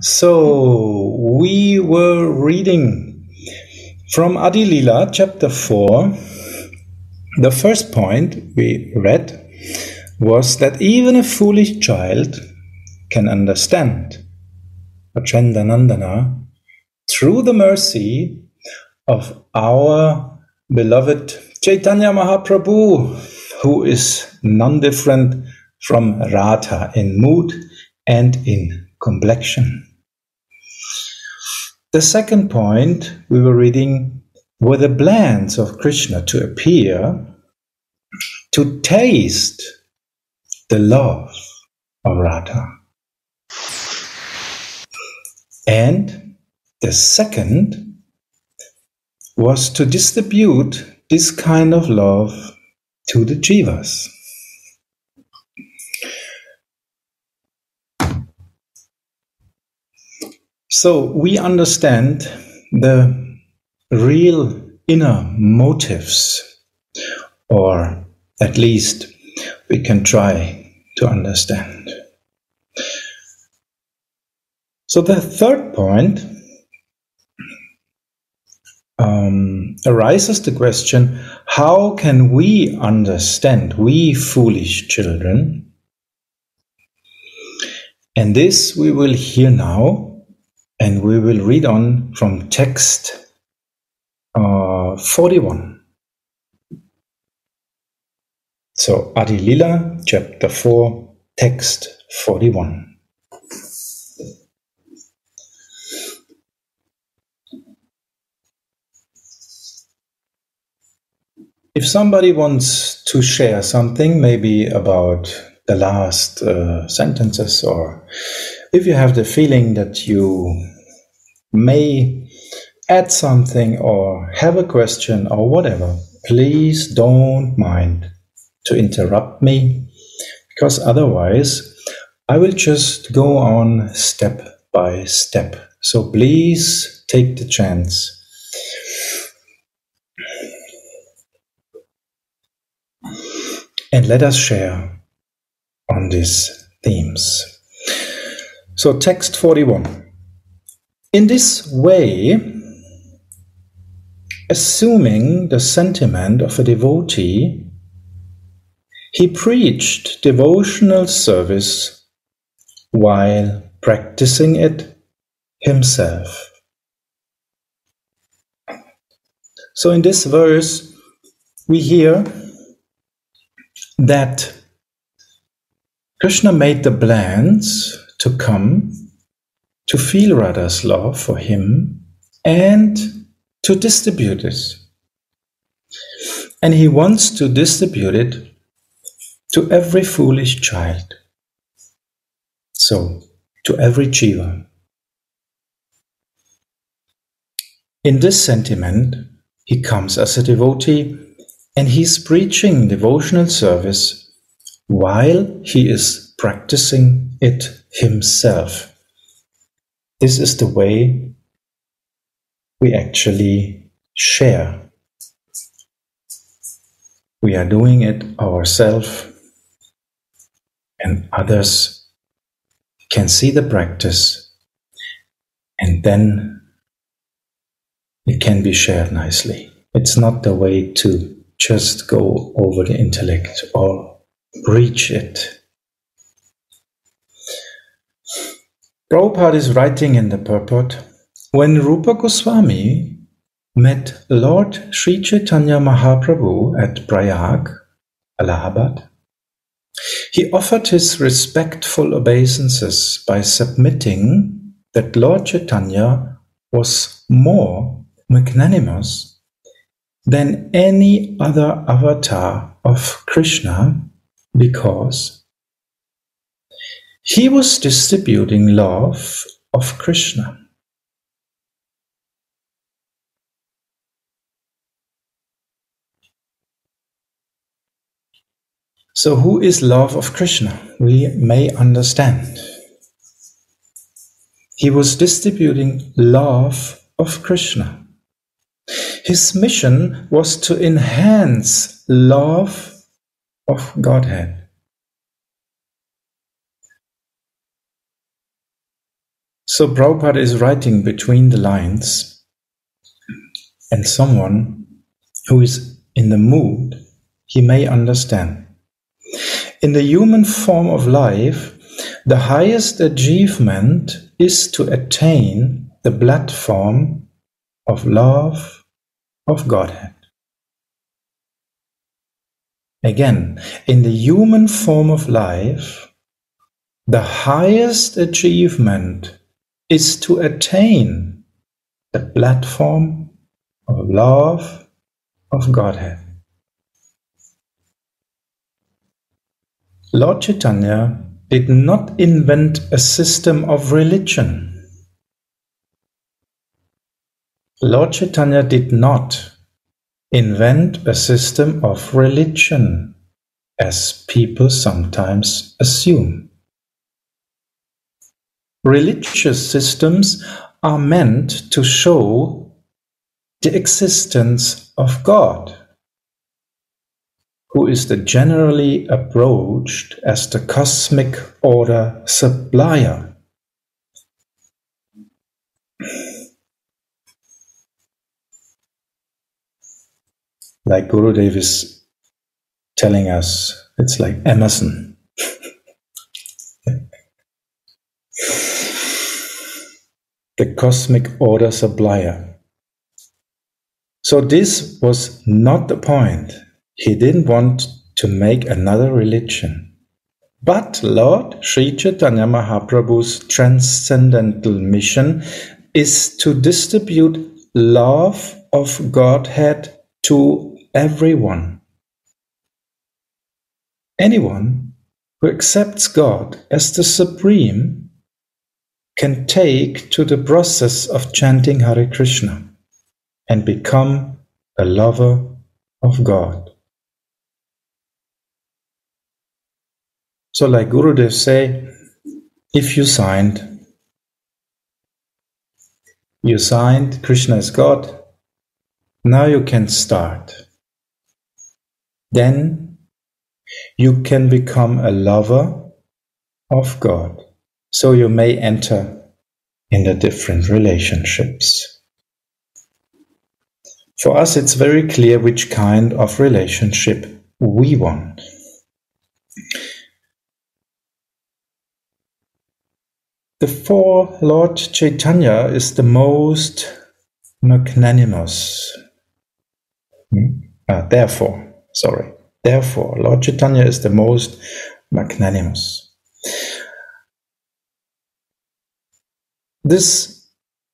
So we were reading from Adi Lila, chapter 4. The first point we read was that even a foolish child can understand Achendanandana through the mercy of our beloved Chaitanya Mahaprabhu, who is none different from Radha in mood and in complexion. The second point we were reading were the plans of Krishna to appear, to taste the love of Radha. And the second was to distribute this kind of love to the jivas. So we understand the real inner motives, or at least we can try to understand. So the third point um, arises the question how can we understand, we foolish children? And this we will hear now and we will read on from text uh, 41. So, Adi Lila, chapter 4, text 41. If somebody wants to share something, maybe about the last uh, sentences or if you have the feeling that you may add something or have a question or whatever, please don't mind to interrupt me because otherwise I will just go on step by step. So please take the chance. And let us share on these themes. So, text 41. In this way, assuming the sentiment of a devotee, he preached devotional service while practicing it himself. So, in this verse, we hear that Krishna made the plans to come, to feel Radha's love for him, and to distribute it. And he wants to distribute it to every foolish child. So, to every jiva. In this sentiment, he comes as a devotee and he's preaching devotional service while he is practicing it himself. This is the way we actually share. We are doing it ourselves, and others can see the practice, and then it can be shared nicely. It's not the way to just go over the intellect or reach it Prabhupada is writing in the purport When Rupa Goswami met Lord Sri Chaitanya Mahaprabhu at Prayag, Allahabad, he offered his respectful obeisances by submitting that Lord Chaitanya was more magnanimous than any other avatar of Krishna because he was distributing love of Krishna. So, who is love of Krishna? We may understand. He was distributing love of Krishna. His mission was to enhance love of Godhead. So Prabhupada is writing between the lines, and someone who is in the mood, he may understand. In the human form of life, the highest achievement is to attain the platform of love of Godhead. Again, in the human form of life, the highest achievement is to attain the platform of love of Godhead. Lord Chaitanya did not invent a system of religion. Lord Chaitanya did not invent a system of religion, as people sometimes assume. Religious systems are meant to show the existence of God, who is the generally approached as the cosmic order supplier. Like Gurudev is telling us, it's like Amazon. The cosmic order supplier. So this was not the point. He didn't want to make another religion. But Lord Sri Chaitanya Mahaprabhu's transcendental mission is to distribute love of Godhead to everyone. Anyone who accepts God as the supreme can take to the process of chanting Hare Krishna and become a lover of God. So, like Gurudev say, if you signed, you signed Krishna is God, now you can start. Then you can become a lover of God so you may enter in the different relationships. For us, it's very clear which kind of relationship we want. The four Lord Chaitanya is the most magnanimous. Hmm? Ah, therefore, sorry, therefore, Lord Chaitanya is the most magnanimous. This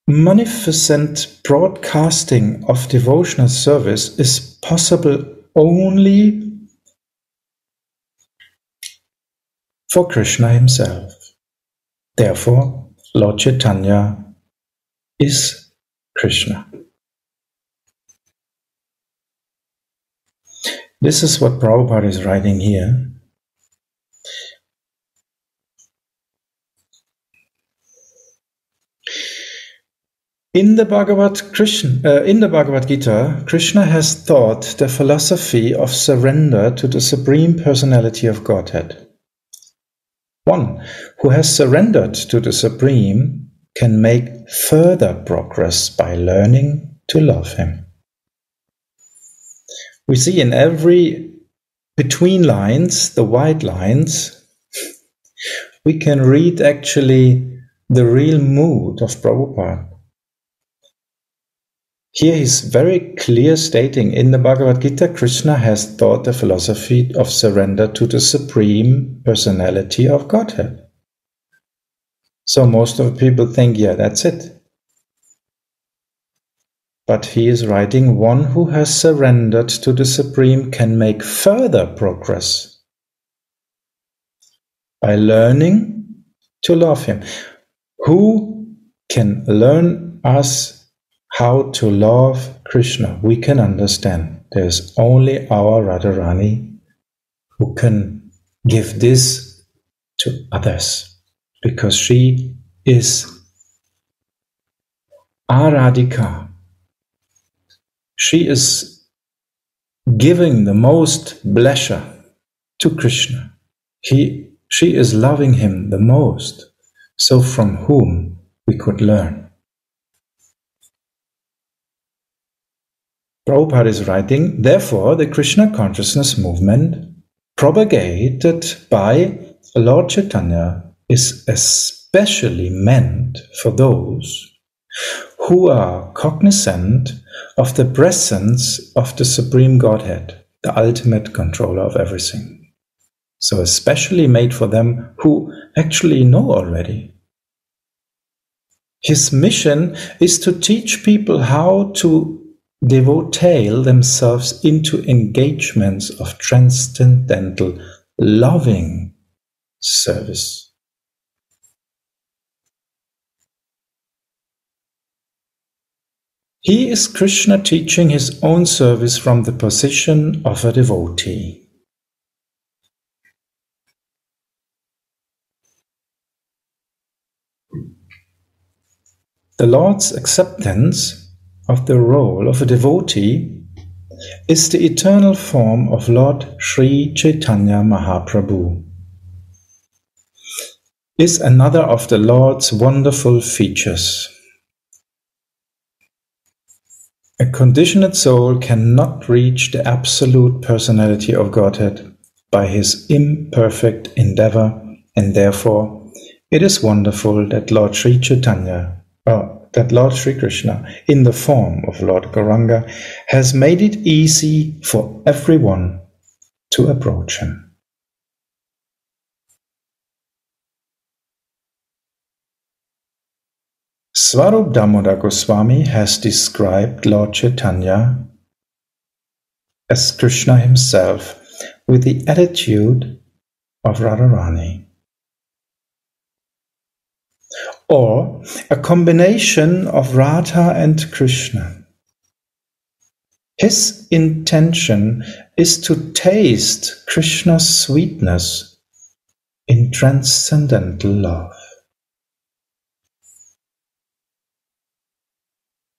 munificent broadcasting of devotional service is possible only for Krishna himself. Therefore, Lord Chaitanya is Krishna. This is what Prabhupada is writing here. In the Bhagavad, Krishna, uh, in the Bhagavad Gita, Krishna has taught the philosophy of surrender to the Supreme Personality of Godhead. One who has surrendered to the Supreme can make further progress by learning to love Him. We see in every between lines, the white lines, we can read actually the real mood of Prabhupada. Here he's very clear stating in the Bhagavad Gita, Krishna has taught the philosophy of surrender to the supreme personality of Godhead. So most of the people think, yeah, that's it. But he is writing, one who has surrendered to the supreme can make further progress by learning to love him. Who can learn us how to love Krishna, we can understand. There's only our Radharani who can give this to others because she is Aradhika. She is giving the most pleasure to Krishna. He, she is loving him the most. So from whom we could learn. Prabhupada is writing, therefore, the Krishna consciousness movement propagated by Lord Chaitanya is especially meant for those who are cognizant of the presence of the Supreme Godhead, the ultimate controller of everything. So, especially made for them who actually know already. His mission is to teach people how to devotail themselves into engagements of transcendental, loving service. He is Krishna teaching his own service from the position of a devotee. The Lord's acceptance of the role of a devotee is the eternal form of Lord Sri Chaitanya Mahaprabhu. Is another of the Lord's wonderful features. A conditioned soul cannot reach the absolute personality of Godhead by his imperfect endeavor, and therefore it is wonderful that Lord Sri Chaitanya uh, that Lord Sri Krishna, in the form of Lord Gauranga, has made it easy for everyone to approach him. Swarup Damodar Goswami has described Lord Chaitanya as Krishna himself with the attitude of Radharani or a combination of Radha and Krishna. His intention is to taste Krishna's sweetness in transcendental love.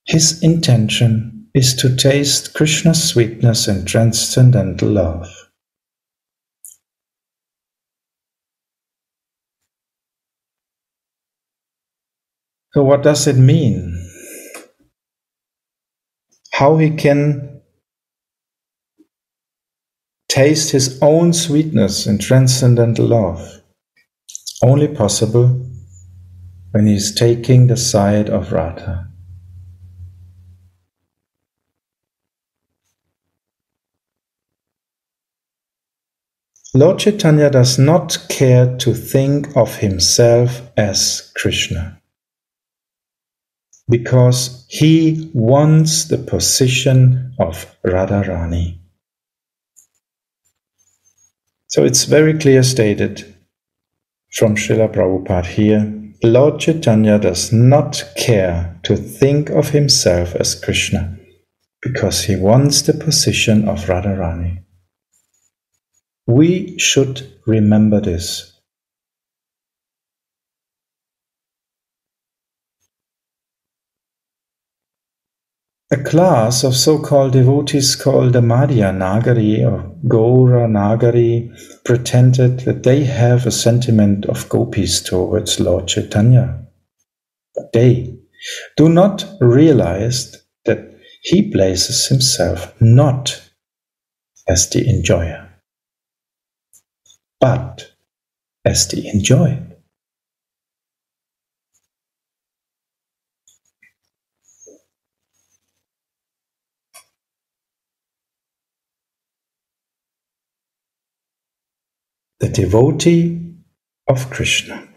His intention is to taste Krishna's sweetness in transcendental love. So, what does it mean? How he can taste his own sweetness in transcendental love? Only possible when he is taking the side of Radha. Lord Chaitanya does not care to think of himself as Krishna because he wants the position of Radharani. So it's very clear stated from Srila Prabhupada here Lord Chaitanya does not care to think of himself as Krishna because he wants the position of Radharani. We should remember this A class of so-called devotees called the Madhya Nagari or Gaura Nagari pretended that they have a sentiment of gopis towards Lord Chaitanya. But they do not realize that he places himself not as the enjoyer, but as the enjoyed. The devotee of Krishna.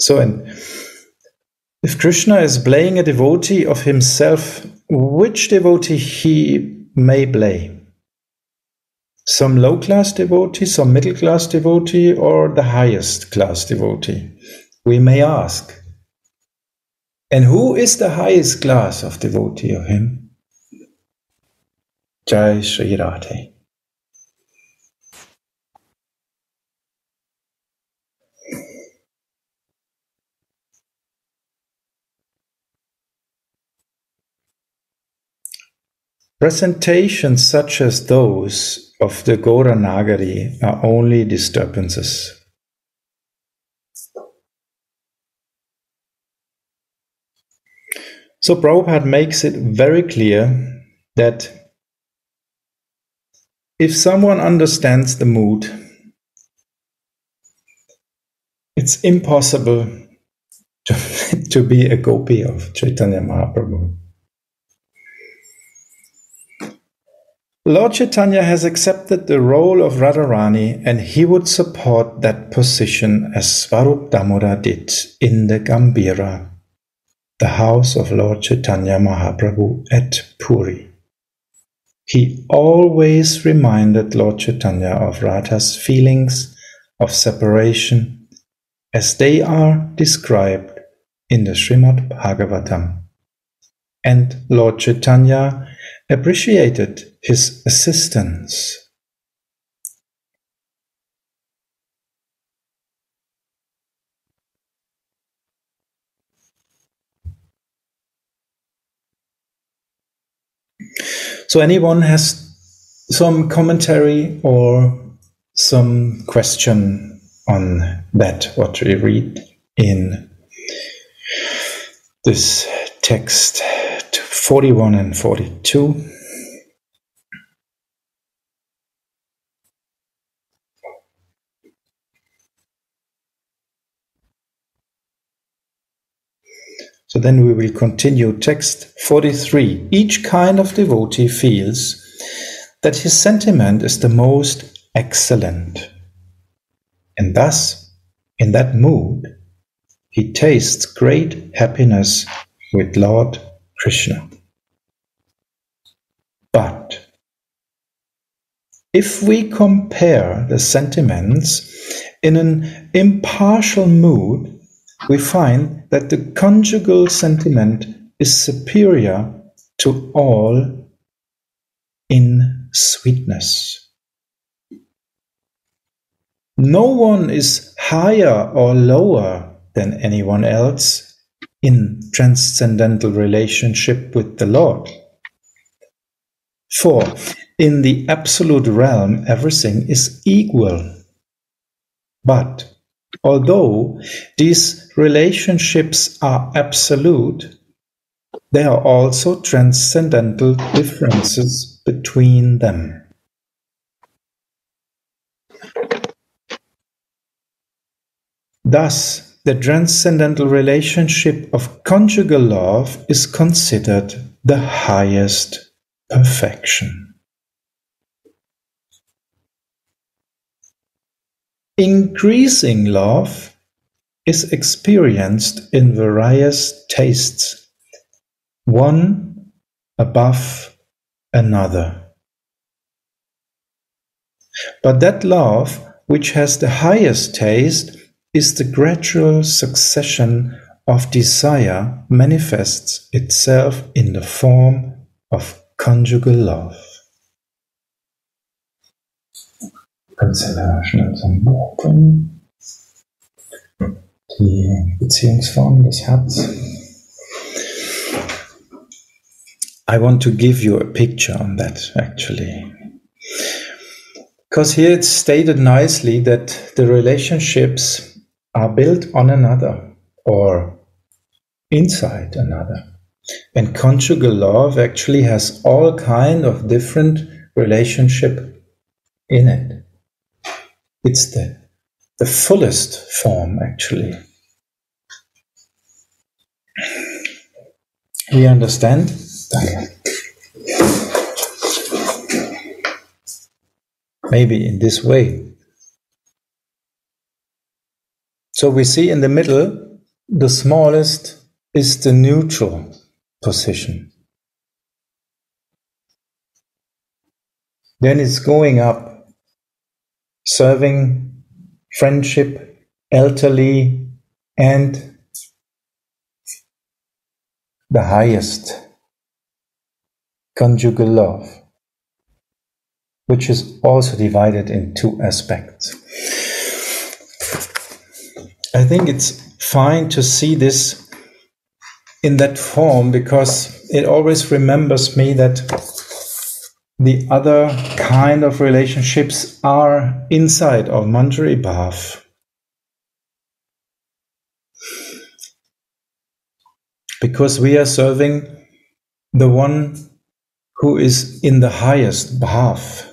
So, and if Krishna is playing a devotee of himself, which devotee he may play? Some low class devotee, some middle class devotee, or the highest class devotee? We may ask. And who is the highest class of devotee of him? Jai Sri Radhe. Presentations such as those of the Gauranagari are only disturbances. So Prabhupada makes it very clear that if someone understands the mood, it's impossible to, to be a gopi of Chaitanya Mahaprabhu. Lord Chaitanya has accepted the role of Radharani and he would support that position as Swarup Damodar did in the Gambhira, the house of Lord Chaitanya Mahaprabhu at Puri. He always reminded Lord Chaitanya of Radha's feelings of separation as they are described in the Srimad Bhagavatam. And Lord Chaitanya appreciated his assistance. So, anyone has some commentary or some question on that, what we read in this text 41 and 42? So then we will continue text 43. Each kind of devotee feels that his sentiment is the most excellent. And thus, in that mood, he tastes great happiness with Lord Krishna. But if we compare the sentiments in an impartial mood we find that the conjugal sentiment is superior to all in sweetness. No one is higher or lower than anyone else in transcendental relationship with the Lord. For in the absolute realm, everything is equal. But Although these relationships are absolute, there are also transcendental differences between them. Thus, the transcendental relationship of conjugal love is considered the highest perfection. Increasing love is experienced in various tastes, one above another. But that love which has the highest taste is the gradual succession of desire manifests itself in the form of conjugal love. Beziehungsform des Herz. I want to give you a picture on that actually. Because here it's stated nicely that the relationships are built on another or inside another. And conjugal love actually has all kind of different relationship in it. It's the, the fullest form, actually. We understand? Maybe in this way. So we see in the middle, the smallest is the neutral position. Then it's going up serving, friendship, elderly, and the highest conjugal love, which is also divided in two aspects. I think it's fine to see this in that form because it always remembers me that the other kind of relationships are inside of Manjari Bhav. because we are serving the one who is in the highest bhav.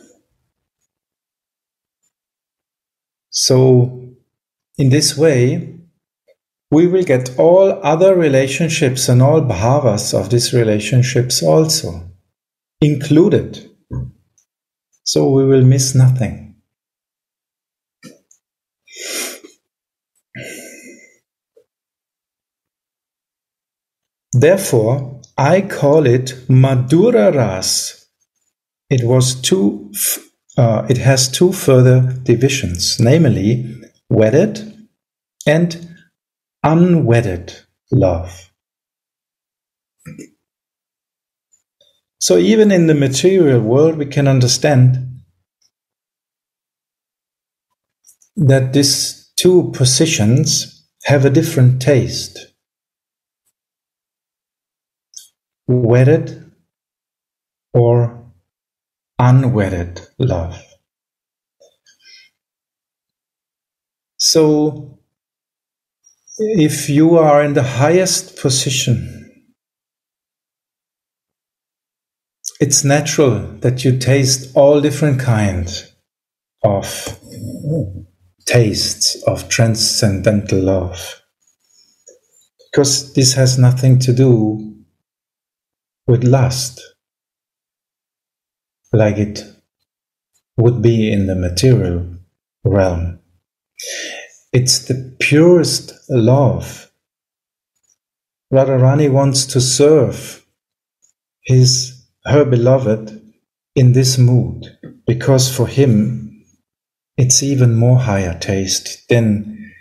So, in this way, we will get all other relationships and all bhavas of these relationships also included. So we will miss nothing. Therefore, I call it Madhura Ras. It was two. Uh, it has two further divisions, namely wedded and unwedded love. So even in the material world, we can understand that these two positions have a different taste. wedded or unwedded love. So, if you are in the highest position, it's natural that you taste all different kinds of tastes of transcendental love. Because this has nothing to do with lust, like it would be in the material realm. It's the purest love. Radharani wants to serve his her beloved in this mood because for him it's even more higher taste than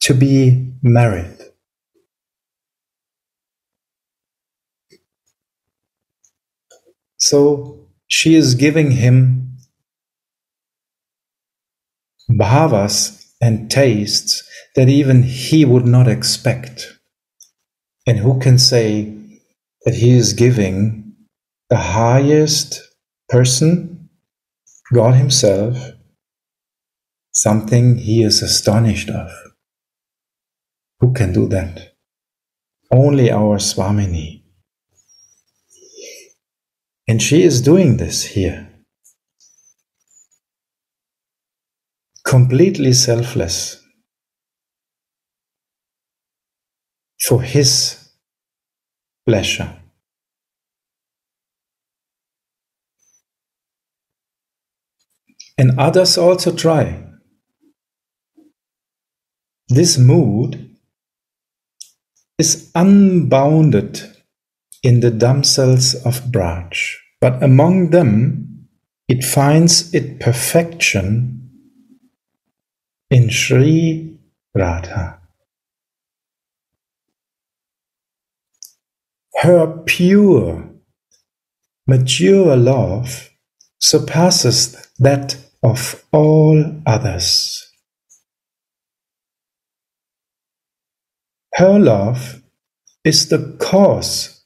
to be married. So she is giving him bhavas and tastes that even he would not expect. And who can say that he is giving the highest person, God Himself, something he is astonished of? Who can do that? Only our Swamini. And she is doing this here. Completely selfless. For his pleasure. And others also try. This mood is unbounded in the damsels of Braj, but among them it finds its perfection in Sri Radha. Her pure, mature love surpasses that of all others. Her love is the cause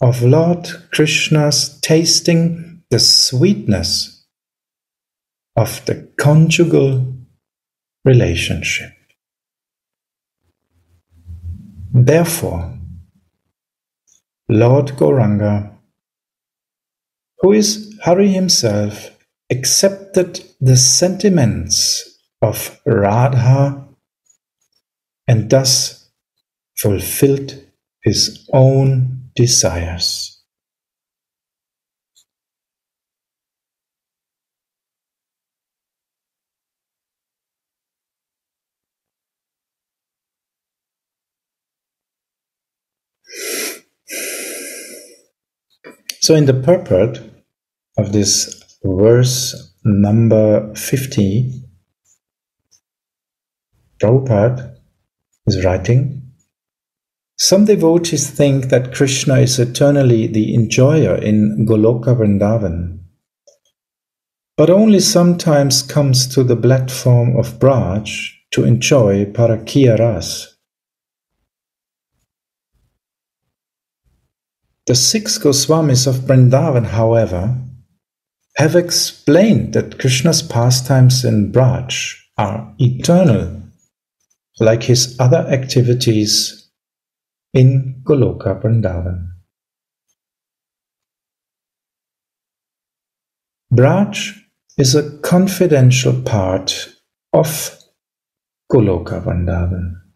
of Lord Krishna's tasting the sweetness of the conjugal relationship. Therefore, Lord Gauranga, who is Hari himself, accepted the sentiments of Radha and thus fulfilled his own desires. So, in the purport of this verse number 50, Prabhupada is writing some devotees think that Krishna is eternally the enjoyer in Goloka Vrindavan, but only sometimes comes to the platform of Braj to enjoy Parakiya Ras. The six Goswamis of Vrindavan, however, have explained that Krishna's pastimes in Braj are eternal, like his other activities in Goloka Vrindavan. Braj is a confidential part of Goloka Vrindavan.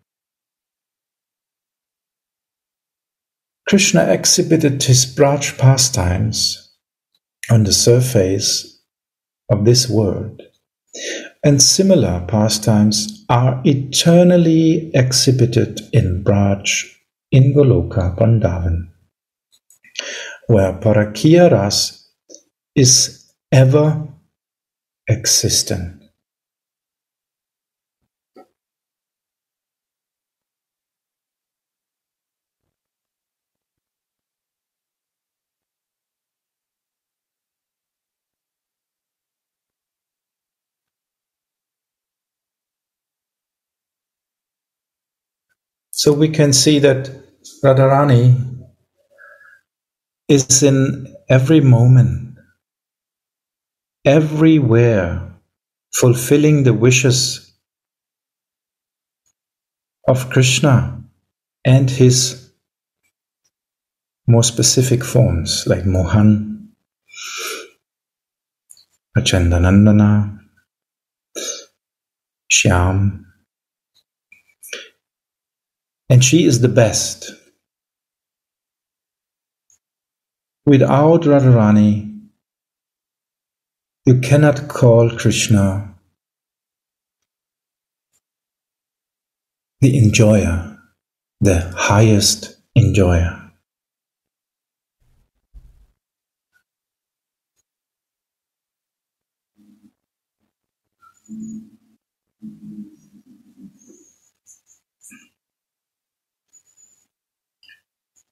Krishna exhibited his Braj pastimes on the surface of this world, and similar pastimes are eternally exhibited in Braj in Goloka Vrindavan, where Parakiya Ras is ever existent. So we can see that Radharani is in every moment, everywhere, fulfilling the wishes of Krishna and his more specific forms like Mohan, Achandanandana, Shyam, and she is the best. Without Radharani, you cannot call Krishna the enjoyer, the highest enjoyer.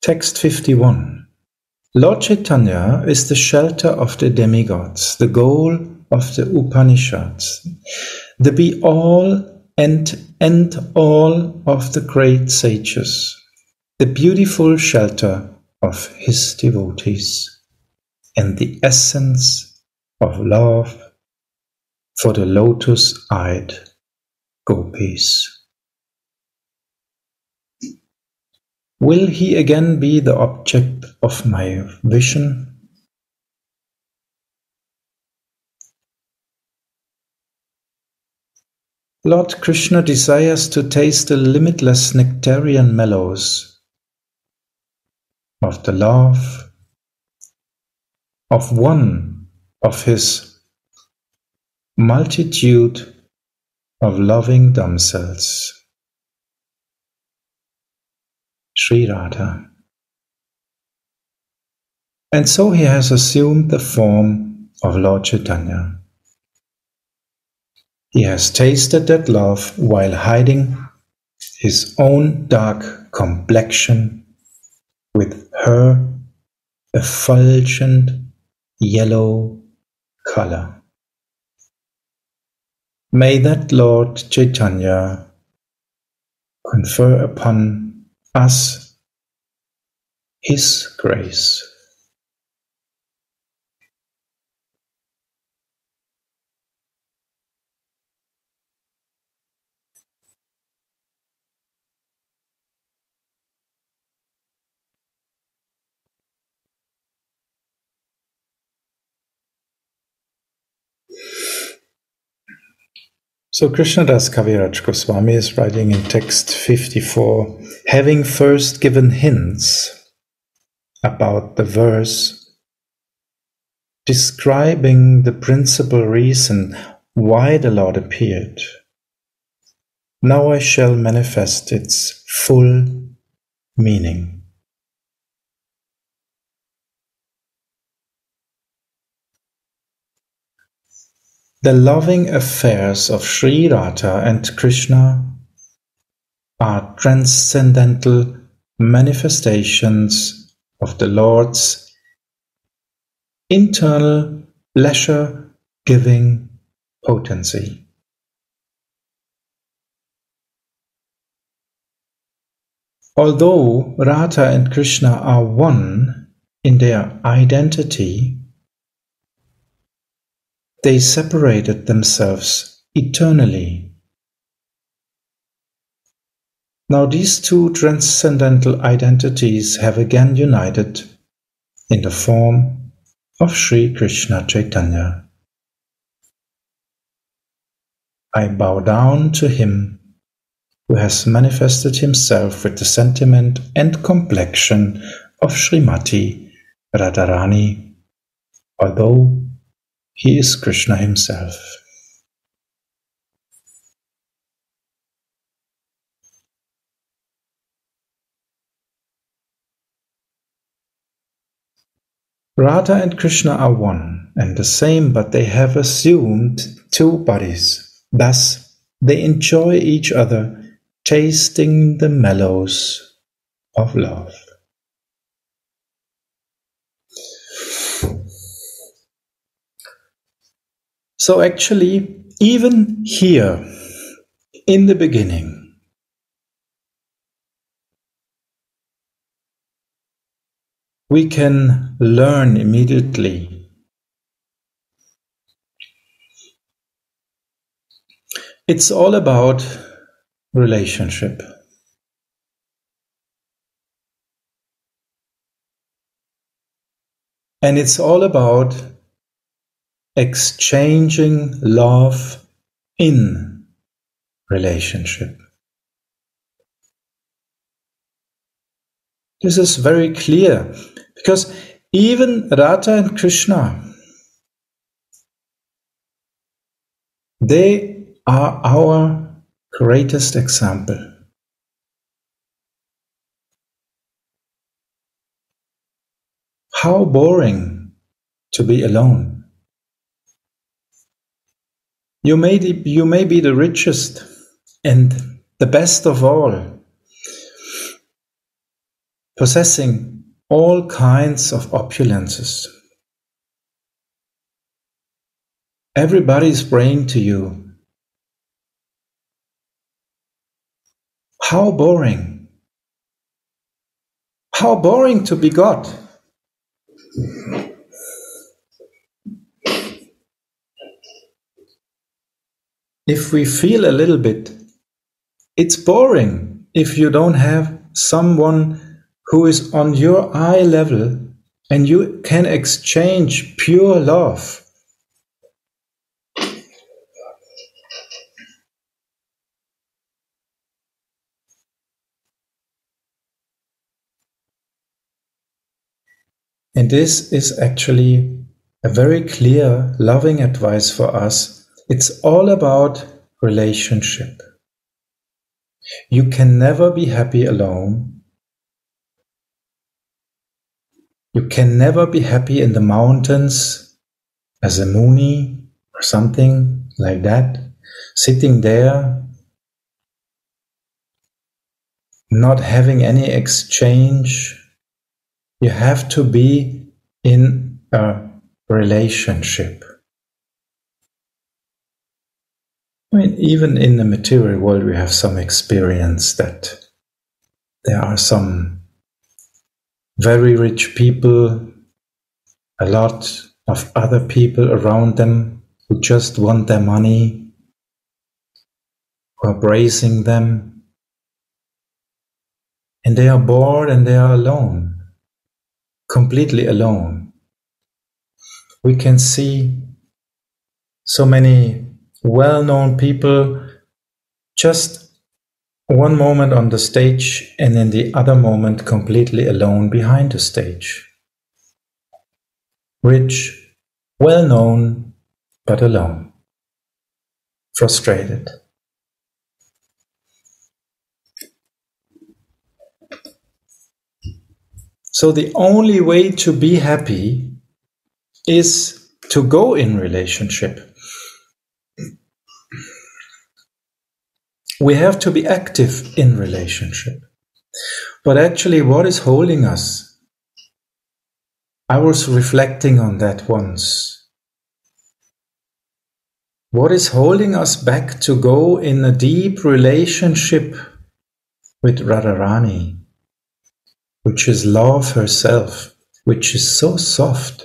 Text 51 Lord Chaitanya is the shelter of the demigods, the goal of the Upanishads, the be all and end all of the great sages, the beautiful shelter of his devotees, and the essence of love for the lotus eyed gopis. Will he again be the object of my vision? Lord Krishna desires to taste the limitless nectarian mellows of the love of one of his multitude of loving damsels. Sri Radha. And so he has assumed the form of Lord Chaitanya. He has tasted that love while hiding his own dark complexion with her effulgent yellow color. May that Lord Chaitanya confer upon us His grace. So Krishnadas Kaviraj Goswami is writing in text 54, having first given hints about the verse describing the principal reason why the Lord appeared. Now I shall manifest its full meaning. The loving affairs of Sri Radha and Krishna are transcendental manifestations of the Lord's internal pleasure giving potency. Although Radha and Krishna are one in their identity, they separated themselves eternally. Now, these two transcendental identities have again united in the form of Sri Krishna Chaitanya. I bow down to him who has manifested himself with the sentiment and complexion of Srimati Radharani, although he is Krishna himself. Radha and Krishna are one and the same, but they have assumed two bodies. Thus, they enjoy each other, tasting the mellows of love. So, actually, even here, in the beginning, we can learn immediately. It's all about relationship. And it's all about exchanging love in relationship. This is very clear because even Radha and Krishna, they are our greatest example. How boring to be alone. You may, you may be the richest and the best of all, possessing all kinds of opulences. Everybody is praying to you. How boring. How boring to be God. If we feel a little bit, it's boring if you don't have someone who is on your eye level and you can exchange pure love. And this is actually a very clear, loving advice for us. It's all about relationship. You can never be happy alone You can never be happy in the mountains as a Muni or something like that, sitting there, not having any exchange. You have to be in a relationship. I mean, even in the material world, we have some experience that there are some very rich people, a lot of other people around them who just want their money, who are praising them. And they are bored and they are alone, completely alone. We can see so many well known people just one moment on the stage and in the other moment completely alone behind the stage. Rich, well known, but alone. Frustrated. So the only way to be happy is to go in relationship. We have to be active in relationship. But actually, what is holding us? I was reflecting on that once. What is holding us back to go in a deep relationship with Radharani, which is love herself, which is so soft,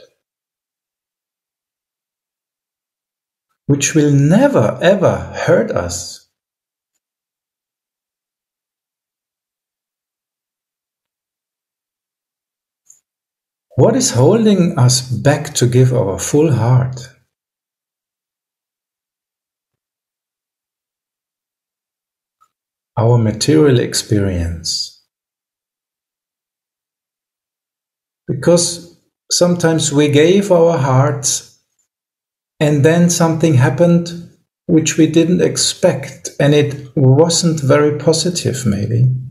which will never ever hurt us? What is holding us back to give our full heart? Our material experience. Because sometimes we gave our hearts and then something happened which we didn't expect and it wasn't very positive, maybe.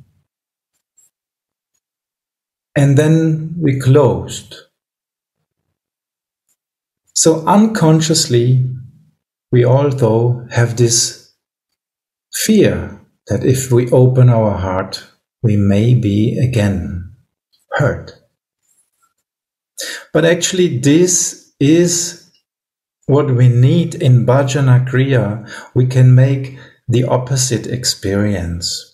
And then we closed. So unconsciously, we though have this fear that if we open our heart, we may be again hurt. But actually, this is what we need in Bhajana Kriya. We can make the opposite experience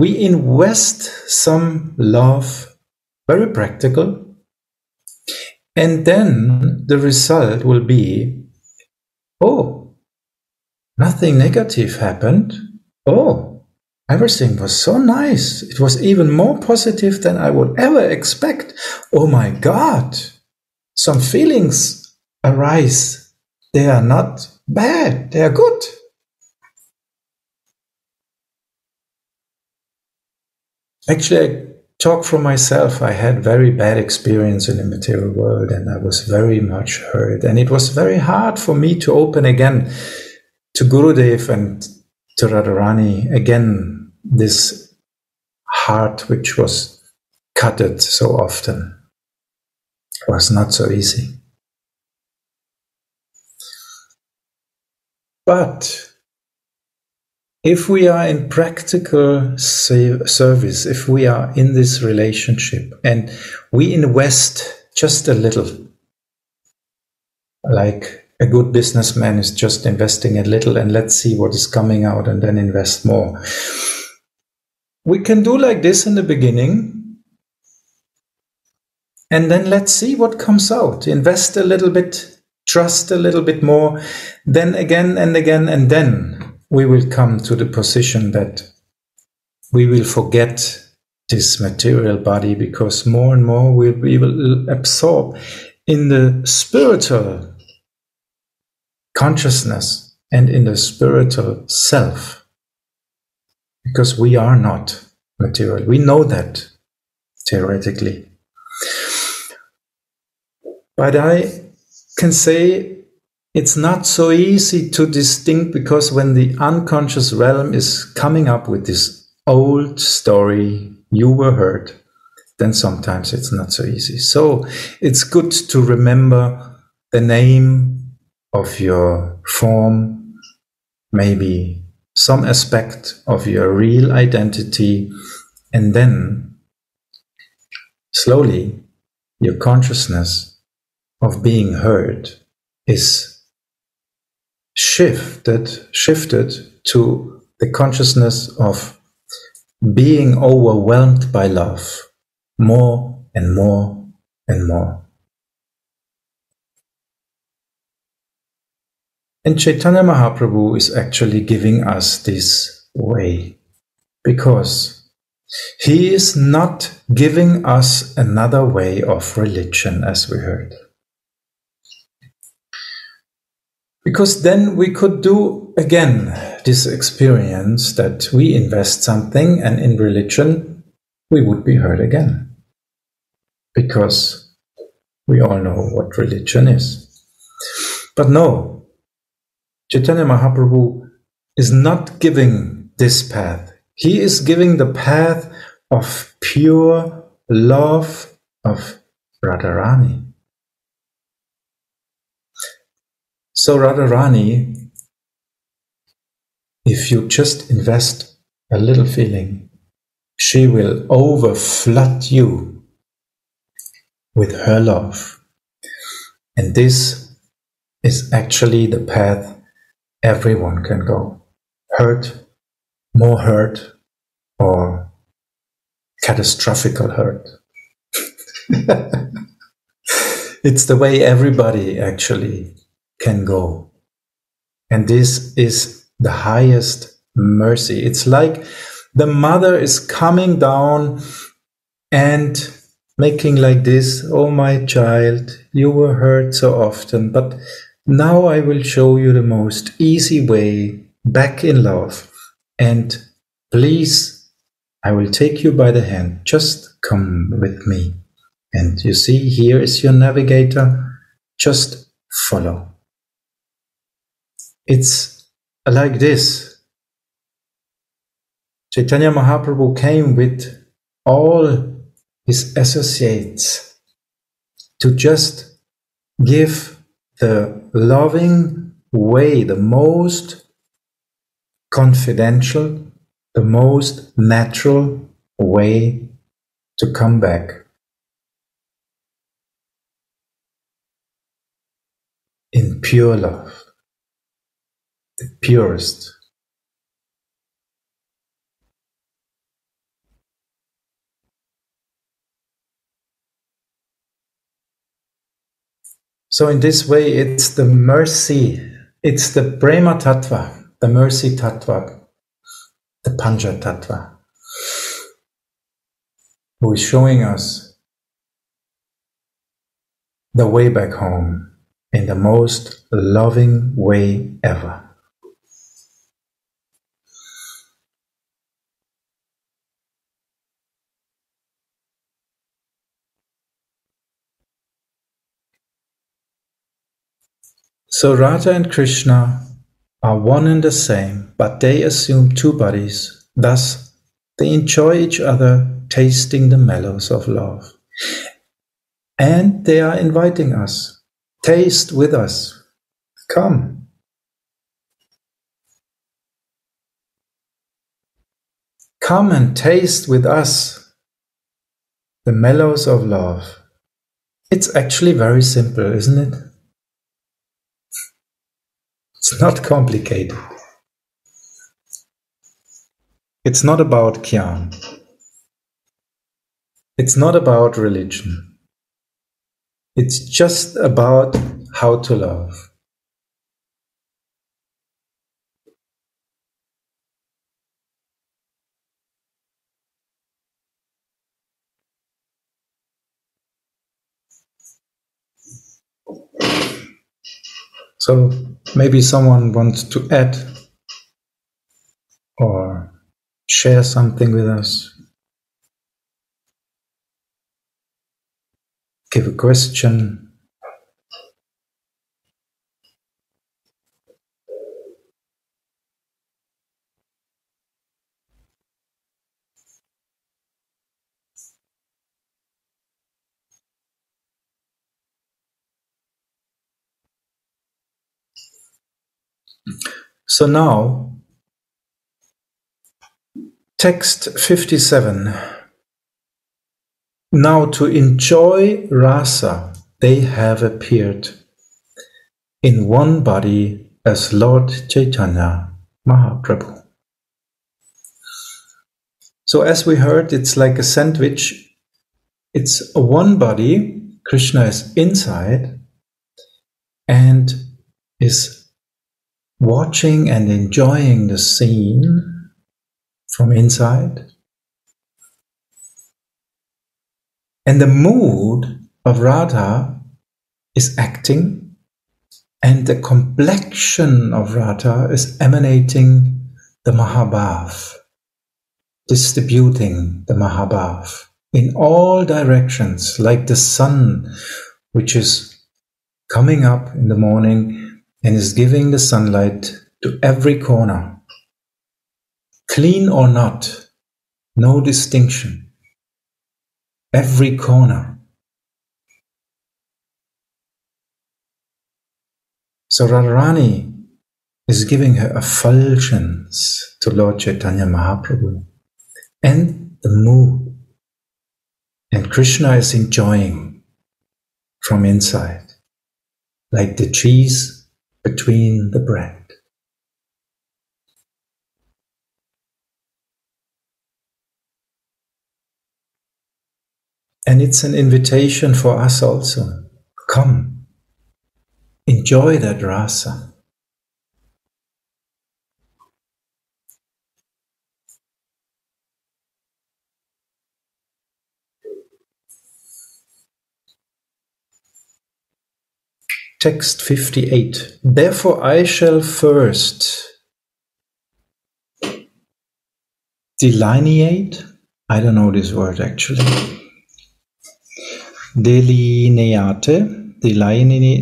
we invest some love, very practical, and then the result will be oh, nothing negative happened. Oh, everything was so nice. It was even more positive than I would ever expect. Oh my God, some feelings arise. They are not bad, they are good. Actually, I talk for myself. I had very bad experience in the material world and I was very much hurt. And it was very hard for me to open again to Gurudev and to Radharani again this heart which was cutted so often was not so easy. But if we are in practical service, if we are in this relationship and we invest just a little, like a good businessman is just investing a little and let's see what is coming out and then invest more. We can do like this in the beginning and then let's see what comes out. Invest a little bit, trust a little bit more, then again and again and then we will come to the position that we will forget this material body because more and more we, we will absorb in the spiritual consciousness and in the spiritual self because we are not material. We know that theoretically. But I can say it's not so easy to distinct because when the unconscious realm is coming up with this old story you were hurt, then sometimes it's not so easy. So it's good to remember the name of your form, maybe some aspect of your real identity, and then slowly your consciousness of being heard is shifted shifted to the consciousness of being overwhelmed by love more and more and more. And Chaitanya Mahaprabhu is actually giving us this way because he is not giving us another way of religion as we heard. Because then we could do again this experience that we invest something and in religion we would be heard again. Because we all know what religion is. But no, Chaitanya Mahaprabhu is not giving this path. He is giving the path of pure love of Radharani. So Radharani, if you just invest a little feeling, she will overflood you with her love. And this is actually the path everyone can go. Hurt, more hurt, or catastrophical hurt. it's the way everybody actually can go. And this is the highest mercy. It's like the mother is coming down and making like this, Oh, my child, you were hurt so often, but now I will show you the most easy way back in love. And please, I will take you by the hand. Just come with me. And you see, here is your navigator. Just follow. It's like this. Chaitanya Mahaprabhu came with all his associates to just give the loving way, the most confidential, the most natural way to come back. In pure love, the purest. So, in this way, it's the mercy, it's the Prema Tattva, the mercy Tattva, the Pancha Tattva, who is showing us the way back home in the most loving way ever. So Radha and Krishna are one and the same, but they assume two bodies. Thus, they enjoy each other, tasting the mellows of love. And they are inviting us taste with us. Come. Come and taste with us the mellows of love. It's actually very simple, isn't it? It's not complicated. It's not about Gyan. It's not about religion. It's just about how to love. So maybe someone wants to add or share something with us. Give a question. So now, text 57. Now to enjoy rasa, they have appeared in one body as Lord Chaitanya Mahaprabhu. So as we heard, it's like a sandwich. It's one body. Krishna is inside and is watching and enjoying the scene from inside. And the mood of Radha is acting, and the complexion of Radha is emanating the Mahabhav, distributing the Mahabhav in all directions, like the sun, which is coming up in the morning and is giving the sunlight to every corner. Clean or not, no distinction. Every corner. So Radharani is giving her effulgence to Lord Chaitanya Mahaprabhu and the mood. And Krishna is enjoying from inside, like the cheese between the bread. And it's an invitation for us also. Come, enjoy that rasa. Text 58. Therefore, I shall first delineate. I don't know this word actually. Delineate,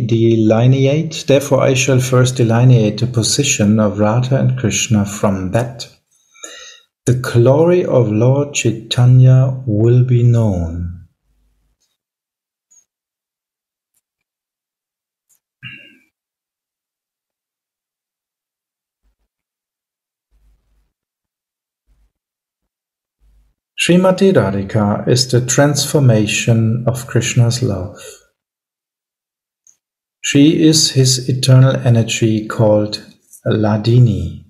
delineate. Therefore, I shall first delineate the position of Radha and Krishna from that the glory of Lord Chaitanya will be known. Srimati Radhika is the transformation of Krishna's love. She is his eternal energy called Hladini.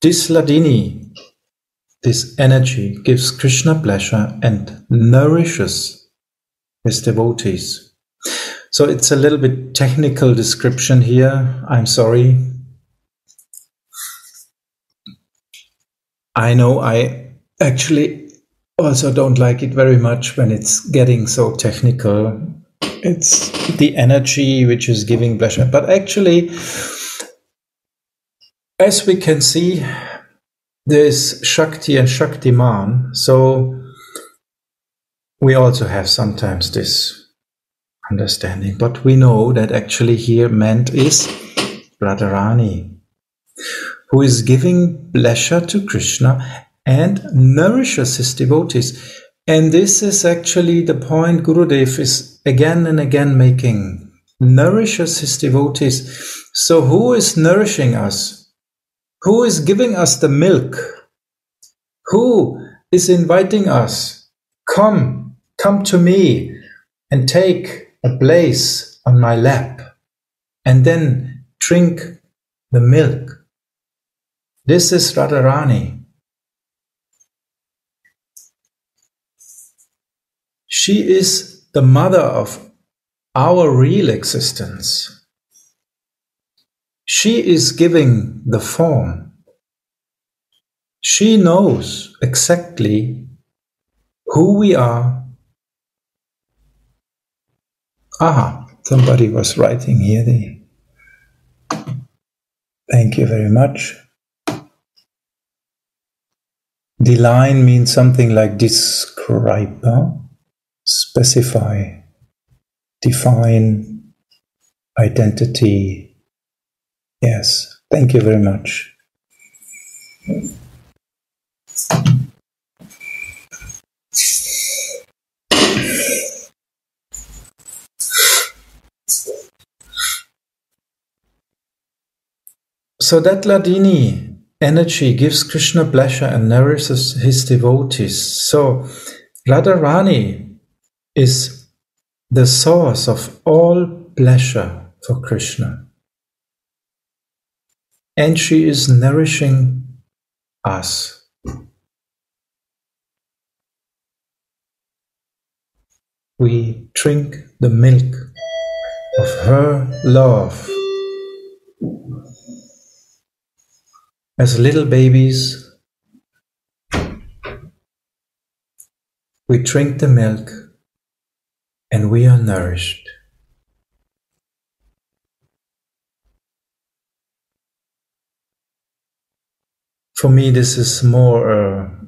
This Hladini, this energy, gives Krishna pleasure and nourishes his devotees. So it's a little bit technical description here. I'm sorry. I know I actually also don't like it very much when it's getting so technical. It's the energy which is giving pleasure. But actually, as we can see, there's Shakti and Shaktiman. So we also have sometimes this understanding, but we know that actually here meant is Radharani, who is giving pleasure to Krishna and nourishes his devotees. And this is actually the point Gurudev is again and again making. Nourishes his devotees. So who is nourishing us? Who is giving us the milk? Who is inviting us? Come, Come to me and take a place on my lap and then drink the milk. This is Radharani. She is the mother of our real existence. She is giving the form. She knows exactly who we are Aha, somebody was writing here. The, thank you very much. The line means something like describe, specify, define, identity. Yes, thank you very much. So that Hladini energy gives Krishna pleasure and nourishes his devotees. So Radharani is the source of all pleasure for Krishna. And she is nourishing us. We drink the milk of her love. As little babies, we drink the milk and we are nourished. For me, this is more a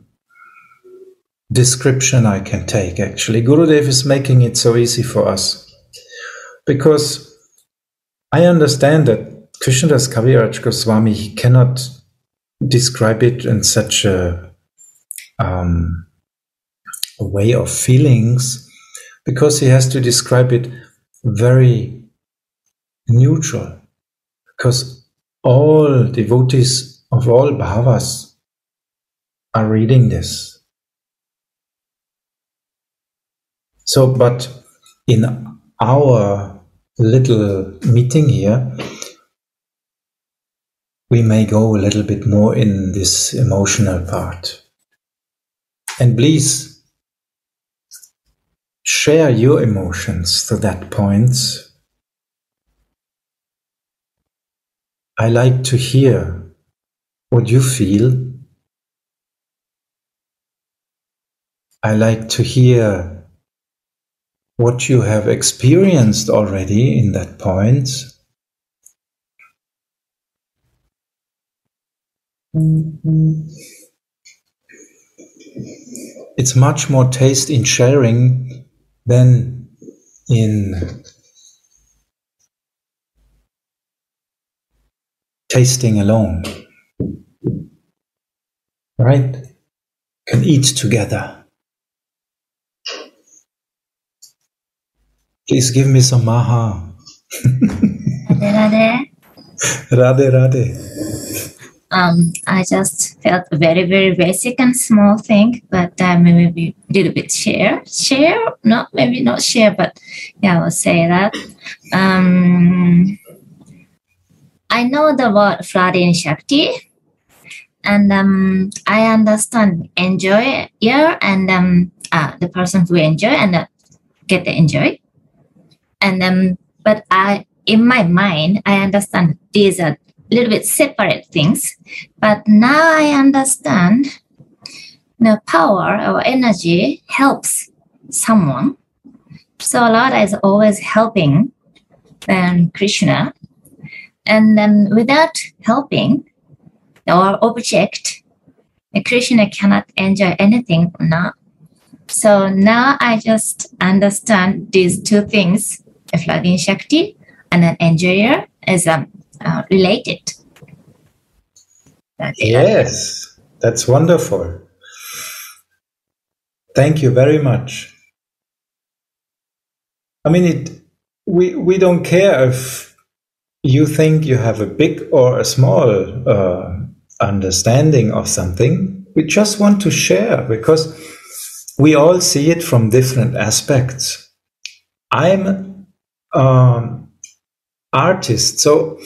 description I can take actually. Gurudev is making it so easy for us because I understand that Krishnadas Kaviraj Goswami he cannot describe it in such a, um, a way of feelings because he has to describe it very neutral because all devotees of all bhavas are reading this. So, but in our little meeting here, we may go a little bit more in this emotional part. And please share your emotions to that point. I like to hear what you feel. I like to hear what you have experienced already in that point. It's much more taste in sharing than in tasting alone. Right? Can eat together. Please give me some maha. Radhe, Radhe Radhe. Um, I just felt a very, very basic and small thing, but uh, maybe a little bit share. Share? Not maybe not share, but yeah, I will say that. Um, I know the word flooding Shakti, and um, I understand enjoy yeah, and um, uh, the person who enjoy and uh, get the enjoy, and um, but I in my mind I understand these are little bit separate things, but now I understand the power or energy helps someone. So Lord is always helping um, Krishna. And then without helping or object, Krishna cannot enjoy anything now. So now I just understand these two things, a flooding Shakti and an enjoyer is um, uh, related. Yes, that's wonderful. Thank you very much. I mean, it. We we don't care if you think you have a big or a small uh, understanding of something. We just want to share because we all see it from different aspects. I'm um, artist, so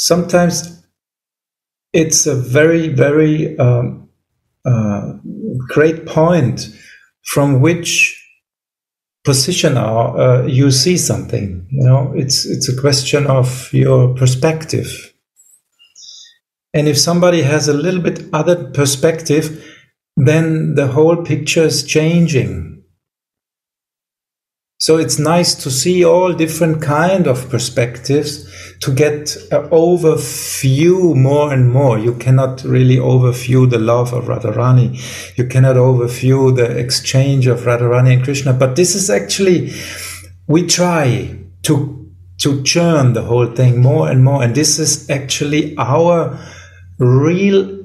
sometimes it's a very very um, uh, great point from which position are, uh, you see something you know? It's it's a question of your perspective. And if somebody has a little bit other perspective then the whole picture is changing. So it's nice to see all different kind of perspectives to get uh, an overview more and more. You cannot really overview the love of Radharani. You cannot overview the exchange of Radharani and Krishna. But this is actually, we try to, to churn the whole thing more and more. And this is actually our real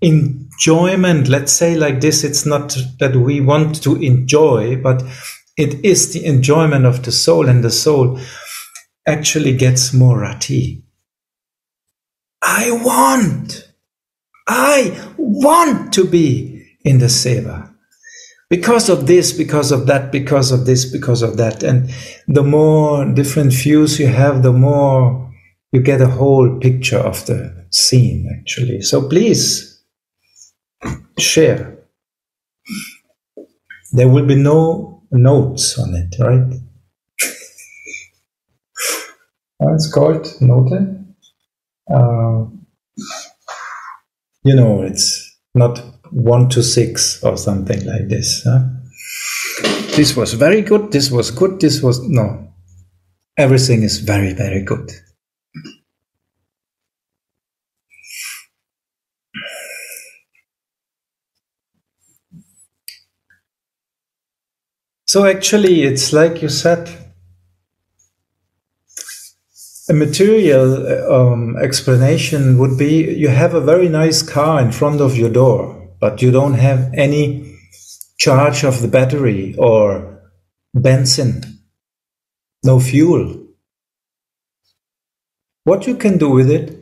enjoyment. Let's say like this. It's not that we want to enjoy, but it is the enjoyment of the soul, and the soul actually gets more rati. I want, I want to be in the seva. Because of this, because of that, because of this, because of that. And the more different views you have, the more you get a whole picture of the scene, actually. So please share. There will be no notes on it, right? It's called Note. Uh, you know, it's not one to six or something like this. Huh? This was very good. This was good. This was no. Everything is very, very good. So actually, it's like you said, a material um, explanation would be you have a very nice car in front of your door, but you don't have any charge of the battery or benzene, no fuel. What you can do with it?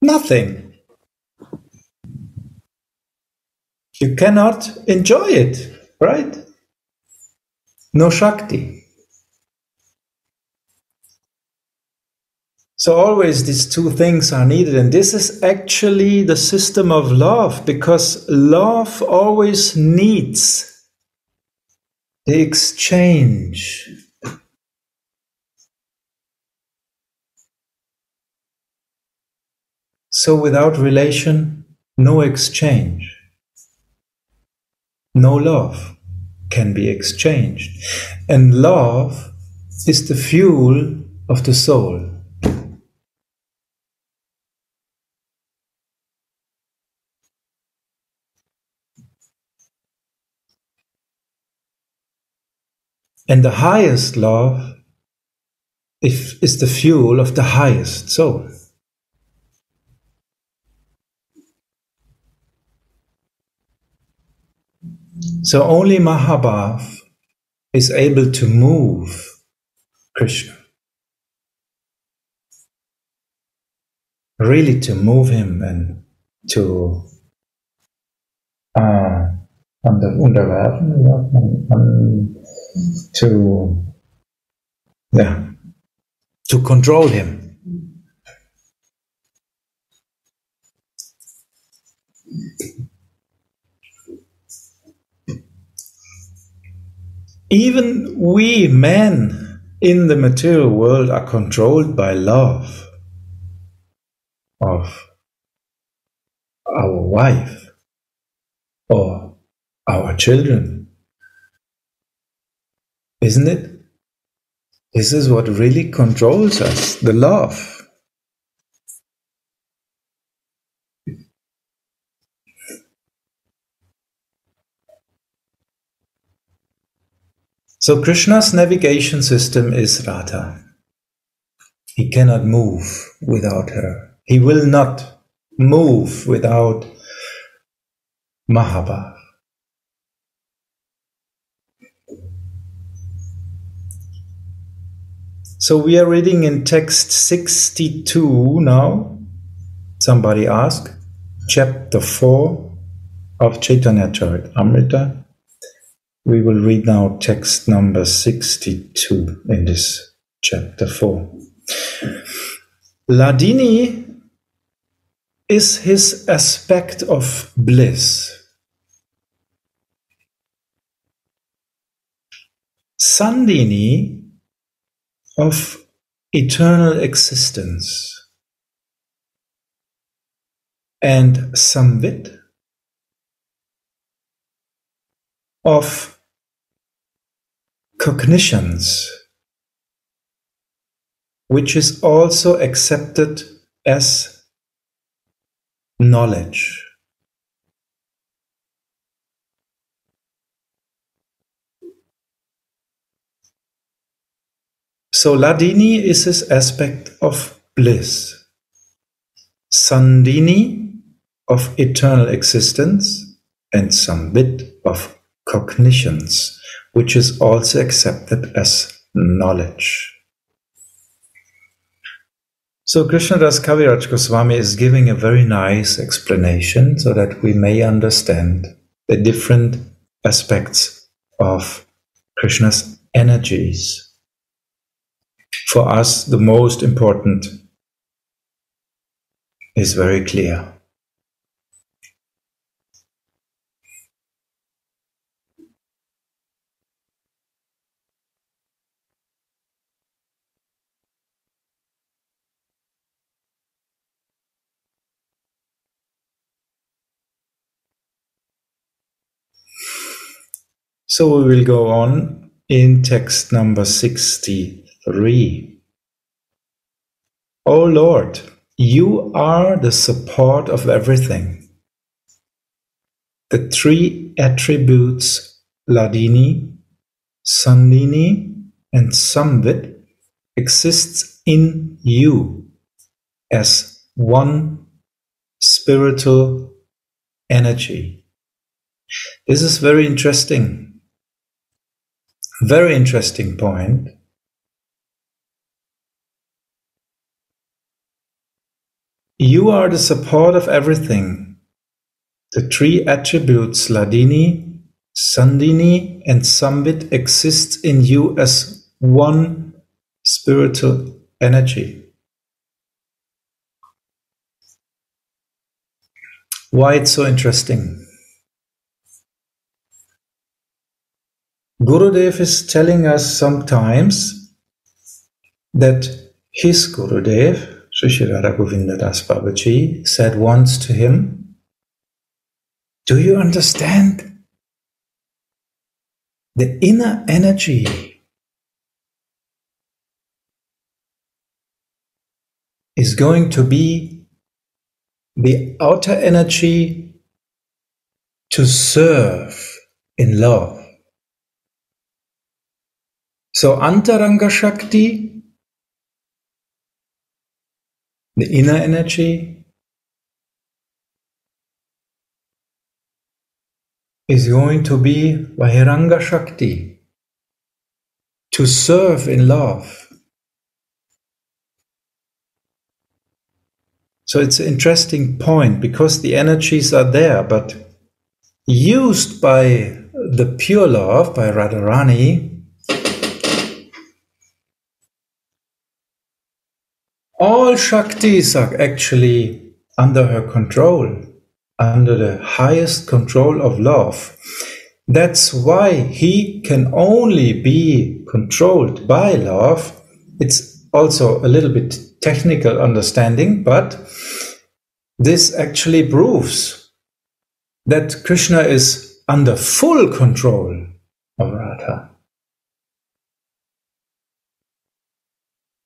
Nothing. You cannot enjoy it, right? No Shakti. So always these two things are needed. And this is actually the system of love because love always needs the exchange. So without relation, no exchange, no love can be exchanged. And love is the fuel of the soul. And the highest love is the fuel of the highest soul. So only Mahabhav is able to move Krishna. Really to move him and to uh, unterwerfen, to yeah, to control him. Even we men in the material world are controlled by love of our wife or our children. Isn't it? This is what really controls us the love. So Krishna's navigation system is Radha. He cannot move without her. He will not move without Mahabhav. So we are reading in text 62 now. Somebody asked, chapter 4 of Chaitanya Charitamrita. We will read now text number 62 in this chapter 4. Hladini is his aspect of bliss. Sandhini of eternal existence. And Samvit of cognitions, which is also accepted as knowledge. So Hladini is this aspect of bliss. Sandhini of eternal existence and Samvit of cognitions, which is also accepted as knowledge. So Krishnadas Kaviraj Goswami is giving a very nice explanation so that we may understand the different aspects of Krishna's energies. For us, the most important is very clear. So we will go on in text number 63. O Lord, you are the support of everything. The three attributes Hladini, Sandhini, and Samvit exists in you as one spiritual energy. This is very interesting very interesting point. You are the support of everything. The three attributes Hladini, Sandhini, and Samvit exist in you as one spiritual energy. Why it's so interesting? Gurudev is telling us sometimes that his Gurudev, Sri Sri Das Babaji said once to him, Do you understand? The inner energy is going to be the outer energy to serve in love. So Antaranga Shakti, the inner energy, is going to be Bahiranga Shakti, to serve in love. So it's an interesting point because the energies are there, but used by the pure love, by Radharani, all Shaktis are actually under her control, under the highest control of love. That's why he can only be controlled by love. It's also a little bit technical understanding, but this actually proves that Krishna is under full control of Radha.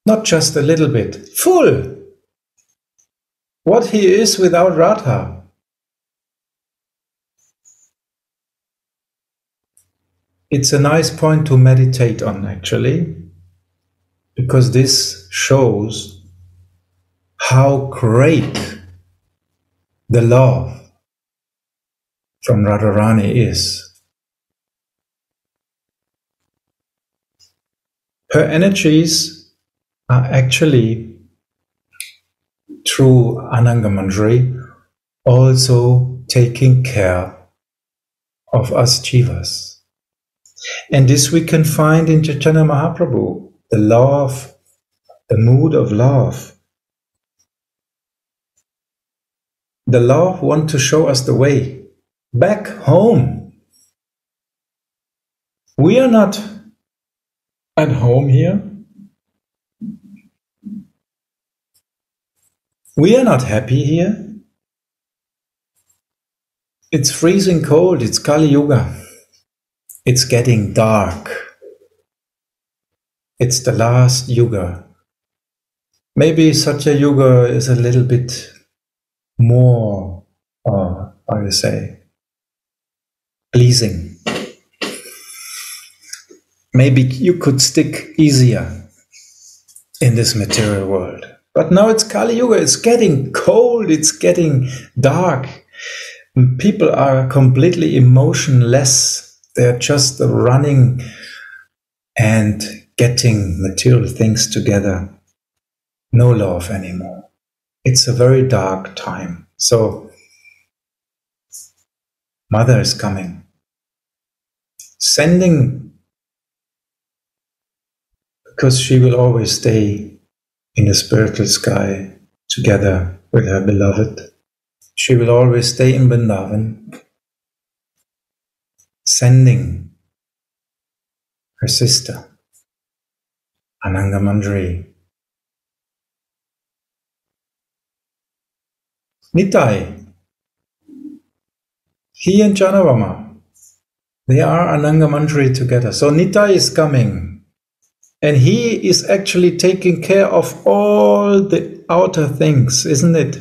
Not just a little bit, full. What he is without Radha. It's a nice point to meditate on, actually, because this shows how great the love from Radharani is. Her energies are actually through Ananga Manjari also taking care of us jivas. And this we can find in Chaitanya Mahaprabhu, the love, the mood of love. The love want to show us the way back home. We are not at home here. We are not happy here. It's freezing cold, it's Kali Yuga. It's getting dark. It's the last Yuga. Maybe such a Yuga is a little bit more, uh, you say, pleasing. Maybe you could stick easier in this material world. But now it's Kali Yuga. It's getting cold. It's getting dark. People are completely emotionless. They're just running and getting material things together. No love anymore. It's a very dark time. So, Mother is coming. Sending, because she will always stay in a spiritual sky together with her beloved. She will always stay in Vrindavan, sending her sister, Ananga Manjari. Nitai, he and Jahnava Ma, they are Ananga Manjari together. So Nitai is coming and he is actually taking care of all the outer things, isn't it?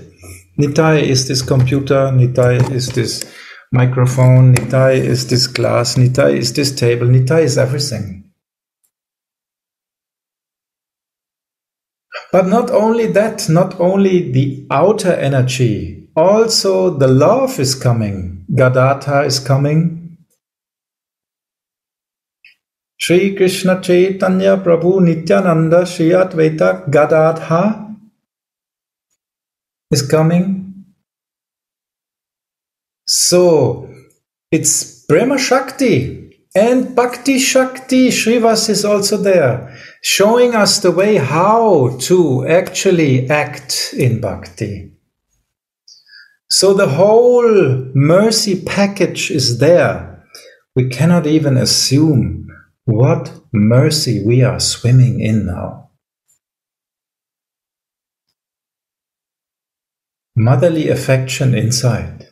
Nitai is this computer, Nitai is this microphone, Nitai is this glass, Nitai is this table, Nitai is everything. But not only that, not only the outer energy, also the love is coming. Gadadhar is coming, Sri Krishna Chaitanya Prabhu Nityananda Sri Advaita Gadadha is coming. So it's Prema Shakti and Bhakti Shakti. Srivas is also there, showing us the way how to actually act in Bhakti. So the whole mercy package is there. We cannot even assume what mercy we are swimming in now. motherly affection inside.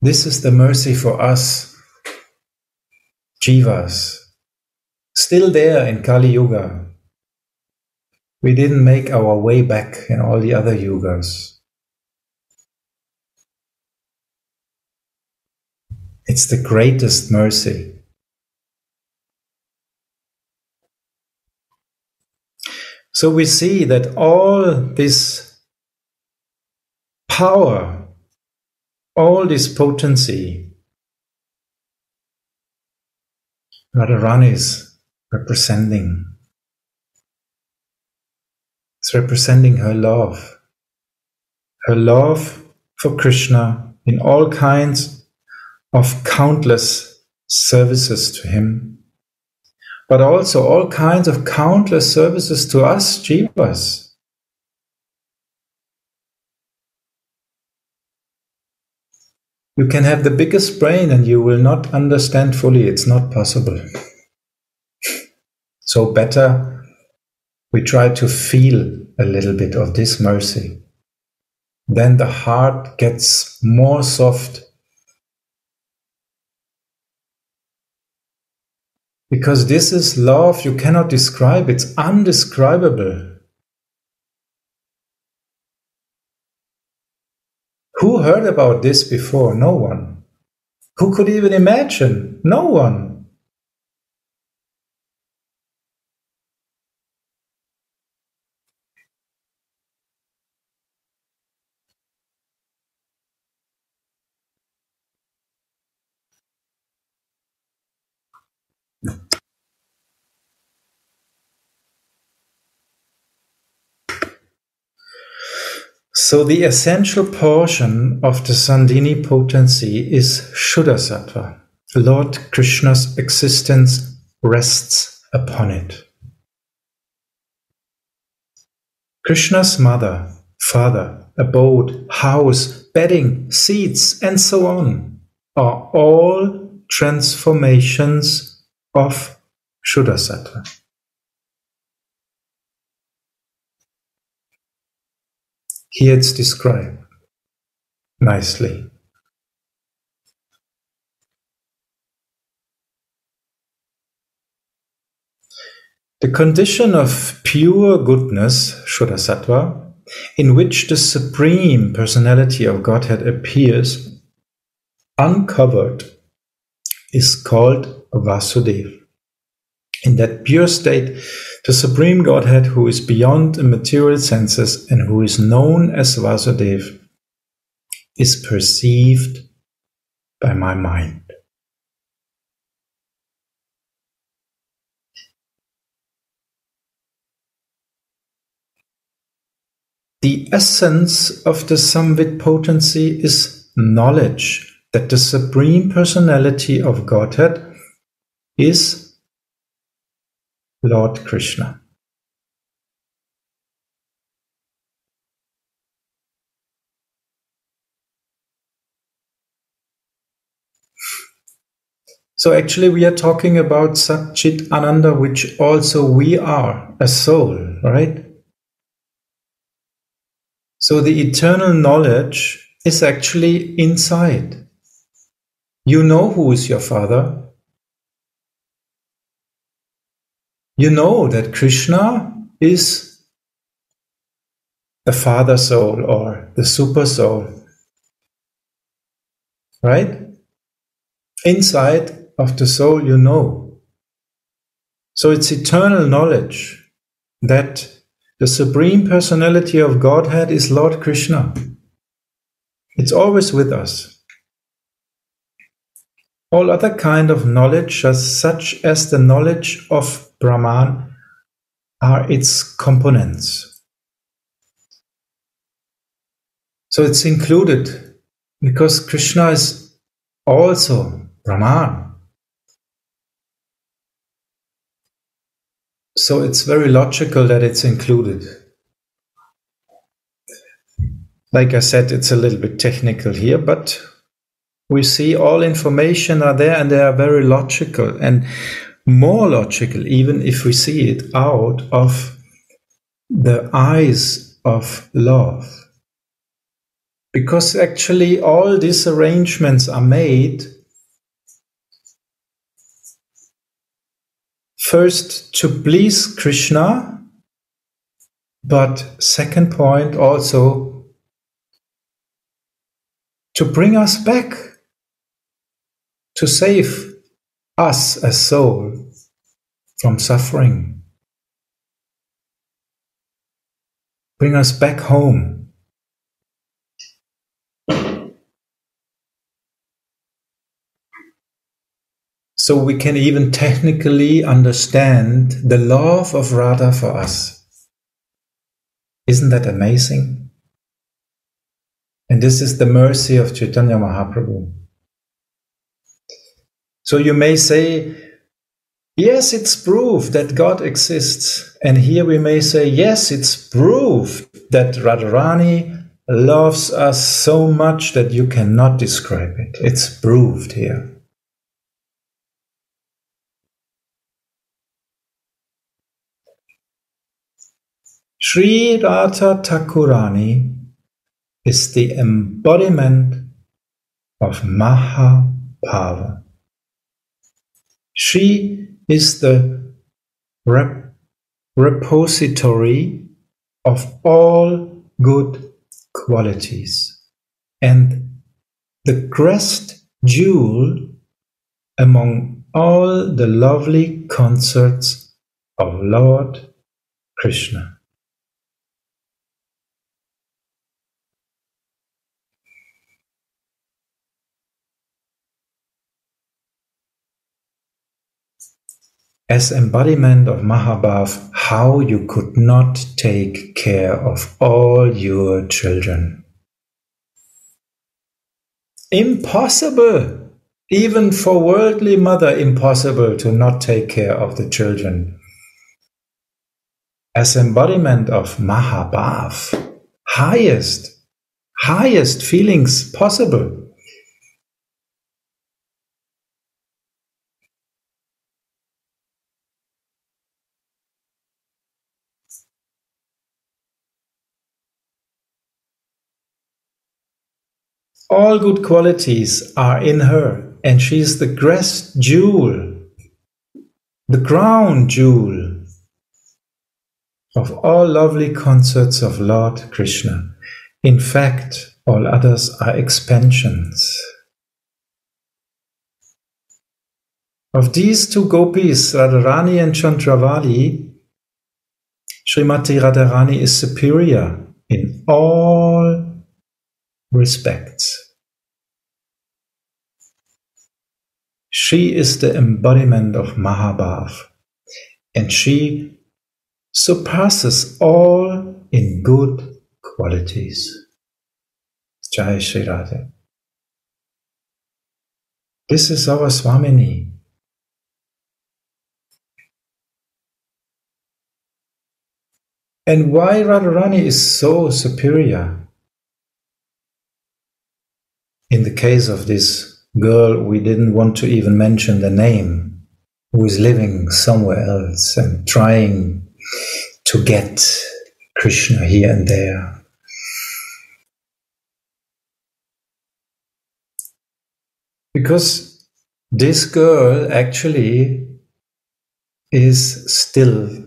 This is the mercy for us, jivas, still there in Kali Yuga. We didn't make our way back in all the other yugas. It's the greatest mercy. So we see that all this power, all this potency, Radharani is representing. It's representing her love. Her love for Krishna in all kinds of countless services to him, but also all kinds of countless services to us jivas. You can have the biggest brain and you will not understand fully. It's not possible. so, better we try to feel a little bit of this mercy. Then the heart gets more soft Because this is love you cannot describe, it's undescribable. Who heard about this before? No one. Who could even imagine? No one. So the essential portion of the Sandhini potency is Shuddha Sattva. Lord Krishna's existence rests upon it. Krishna's mother, father, abode, house, bedding, seats, and so on are all transformations of Shuddha Here it's described nicely. The condition of pure goodness, Shuddha in which the Supreme Personality of Godhead appears uncovered, is called Vasudeva. In that pure state, the Supreme Godhead, who is beyond the material senses and who is known as Vasudev, is perceived by my mind. The essence of the Samvit potency is knowledge that the Supreme Personality of Godhead is Lord Krishna. So actually we are talking about Satchit Ananda, which also we are, a soul, right? So the eternal knowledge is actually inside. You know who is your father, you know that Krishna is the father soul or the super soul. Right? Inside of the soul, you know. So it's eternal knowledge that the Supreme Personality of Godhead is Lord Krishna. It's always with us. All other kind of knowledge, such as the knowledge of Brahman are its components. So it's included because Krishna is also Brahman. So it's very logical that it's included. Like I said, it's a little bit technical here, but we see all information are there and they are very logical. And more logical, even if we see it out of the eyes of love. Because actually, all these arrangements are made first to please Krishna, but second point also to bring us back, to save us as soul from suffering. Bring us back home. So we can even technically understand the love of Radha for us. Isn't that amazing? And this is the mercy of Chaitanya Mahaprabhu. So you may say, yes, it's proof that God exists. And here we may say, yes, it's proof that Radharani loves us so much that you cannot describe it. It's proved here. Sri Radha Thakurani is the embodiment of Mahabhava. She is the rep- repository of all good qualities and the crest jewel among all the lovely consorts of Lord Krishna. As embodiment of Mahabhav, how you could not take care of all your children. Impossible! Even for worldly mother, impossible to not take care of the children. As embodiment of Mahabhav, highest, highest feelings possible. All good qualities are in her, and she is the crest jewel, the crown jewel of all lovely consorts of Lord Krishna. In fact, all others are expansions. Of these two gopis, Radharani and Chandravali, Srimati Radharani is superior in all respects. She is the embodiment of Mahabhav, and she surpasses all in good qualities. Jai Shri Radha. This is our Swamini. And why Radharani is so superior? In the case of this girl, we didn't want to even mention the name, who is living somewhere else and trying to get Krishna here and there. Because this girl actually is still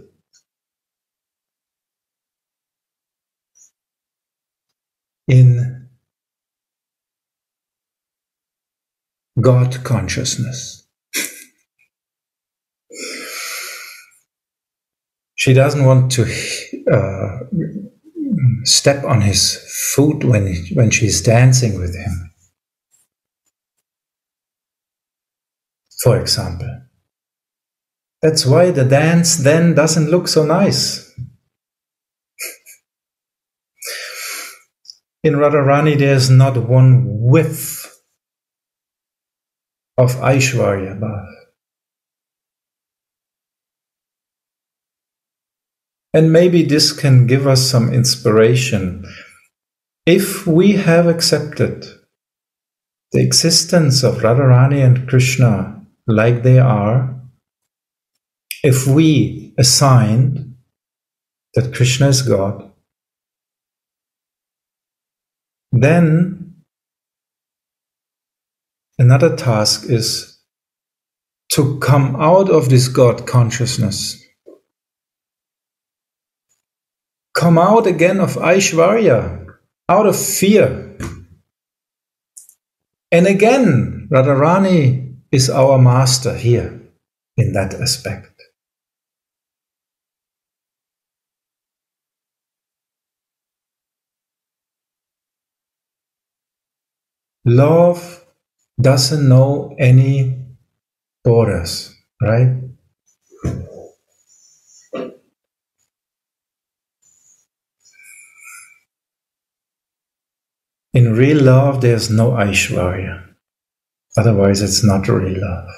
in God consciousness. she doesn't want to uh, step on his foot when, he, when she's dancing with him. For example. That's why the dance then doesn't look so nice. In Radharani, there's not one whiff of Aishwarya Bhav. And maybe this can give us some inspiration. If we have accepted the existence of Radharani and Krishna like they are, if we assign that Krishna is God, then another task is to come out of this God consciousness. Come out again of Aishwarya, out of fear. And again, Radharani is our master here in that aspect. Love doesn't know any borders, right? In real love, there's no Aishwarya. Otherwise, it's not real love.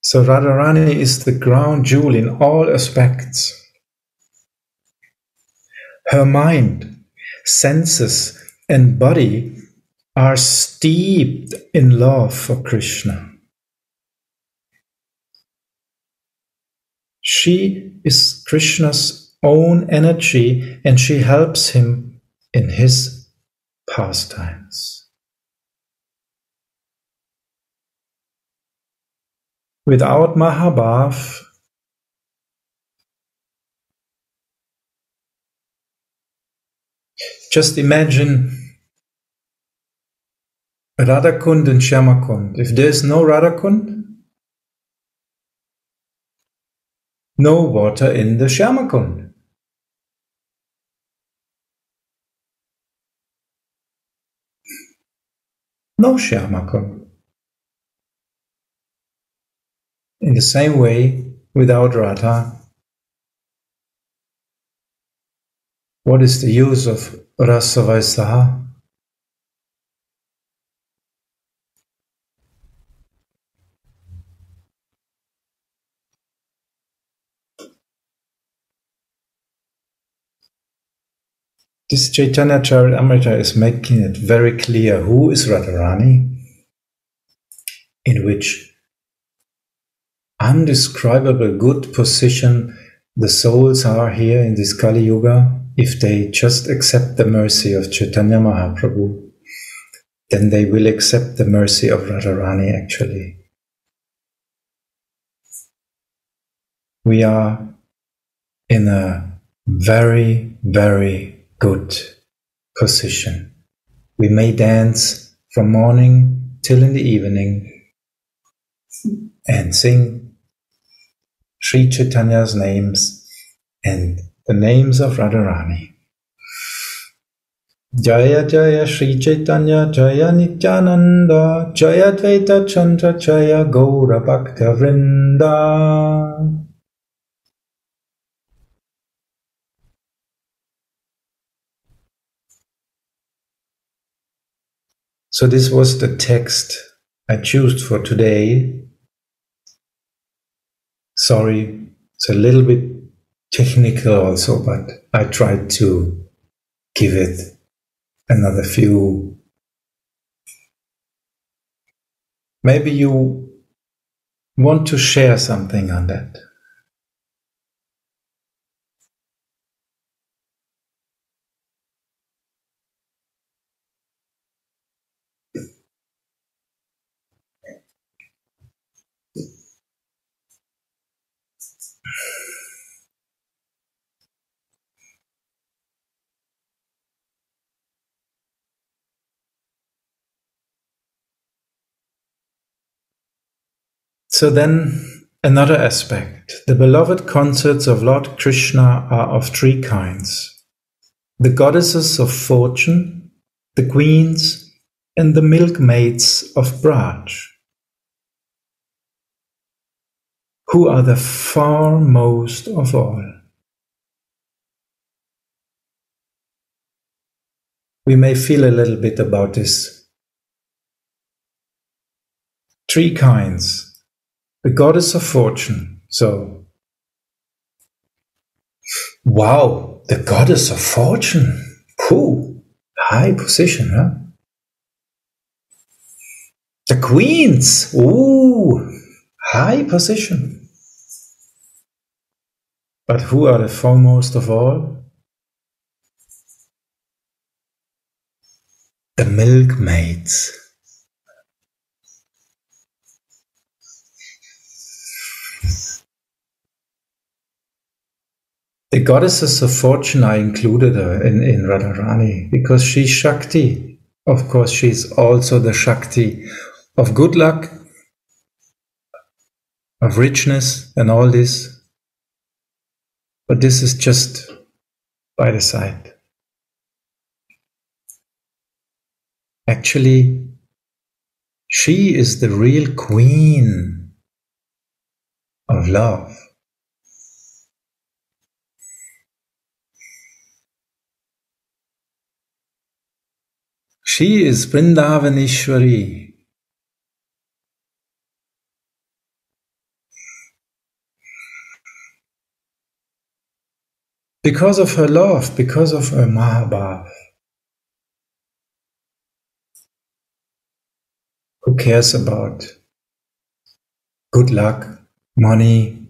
So Radharani is the crown jewel in all aspects. Her mind, senses, and body are steeped in love for Krishna. She is Krishna's own energy and she helps him in his pastimes. Without Mahabhav, just imagine Radhakund and Shyamakund. If there's no Radhakund, no water in the Shyama No Shyama In the same way, without Radha, what is the use of Rasavaisaha? This Chaitanya Charitamrita is making it very clear who is Radharani, in which undescribable good position the souls are here in this Kali Yuga if they just accept the mercy of Chaitanya Mahaprabhu, then they will accept the mercy of Radharani actually. We are in a very, very good position. We may dance from morning till in the evening and sing Sri Chaitanya's names and the names of Radharani. Jaya Jaya Sri Chaitanya Jaya Nityananda Jaya Dvaita Chandra Jaya Gaura Bhakta Vrinda So this was the text I chose for today. Sorry, it's a little bit technical also, but I tried to give it another few. Maybe you want to share something on that. So then, another aspect. The beloved consorts of Lord Krishna are of three kinds the goddesses of fortune, the queens, and the milkmaids of Braj, who are the foremost of all. We may feel a little bit about this. Three kinds the goddess of fortune. So, wow, the goddess of fortune. Cool. High position, huh? The queens. Ooh, high position. But who are the foremost of all? The milkmaids. Goddesses of fortune I included her in, in Radharani because she's Shakti. Of course, she's also the Shakti of good luck, of richness, and all this. But this is just by the side. Actually, she is the real queen of love. She is Vrindavaneshwari. Because of her love, because of her Mahabhav. Who cares about good luck, money,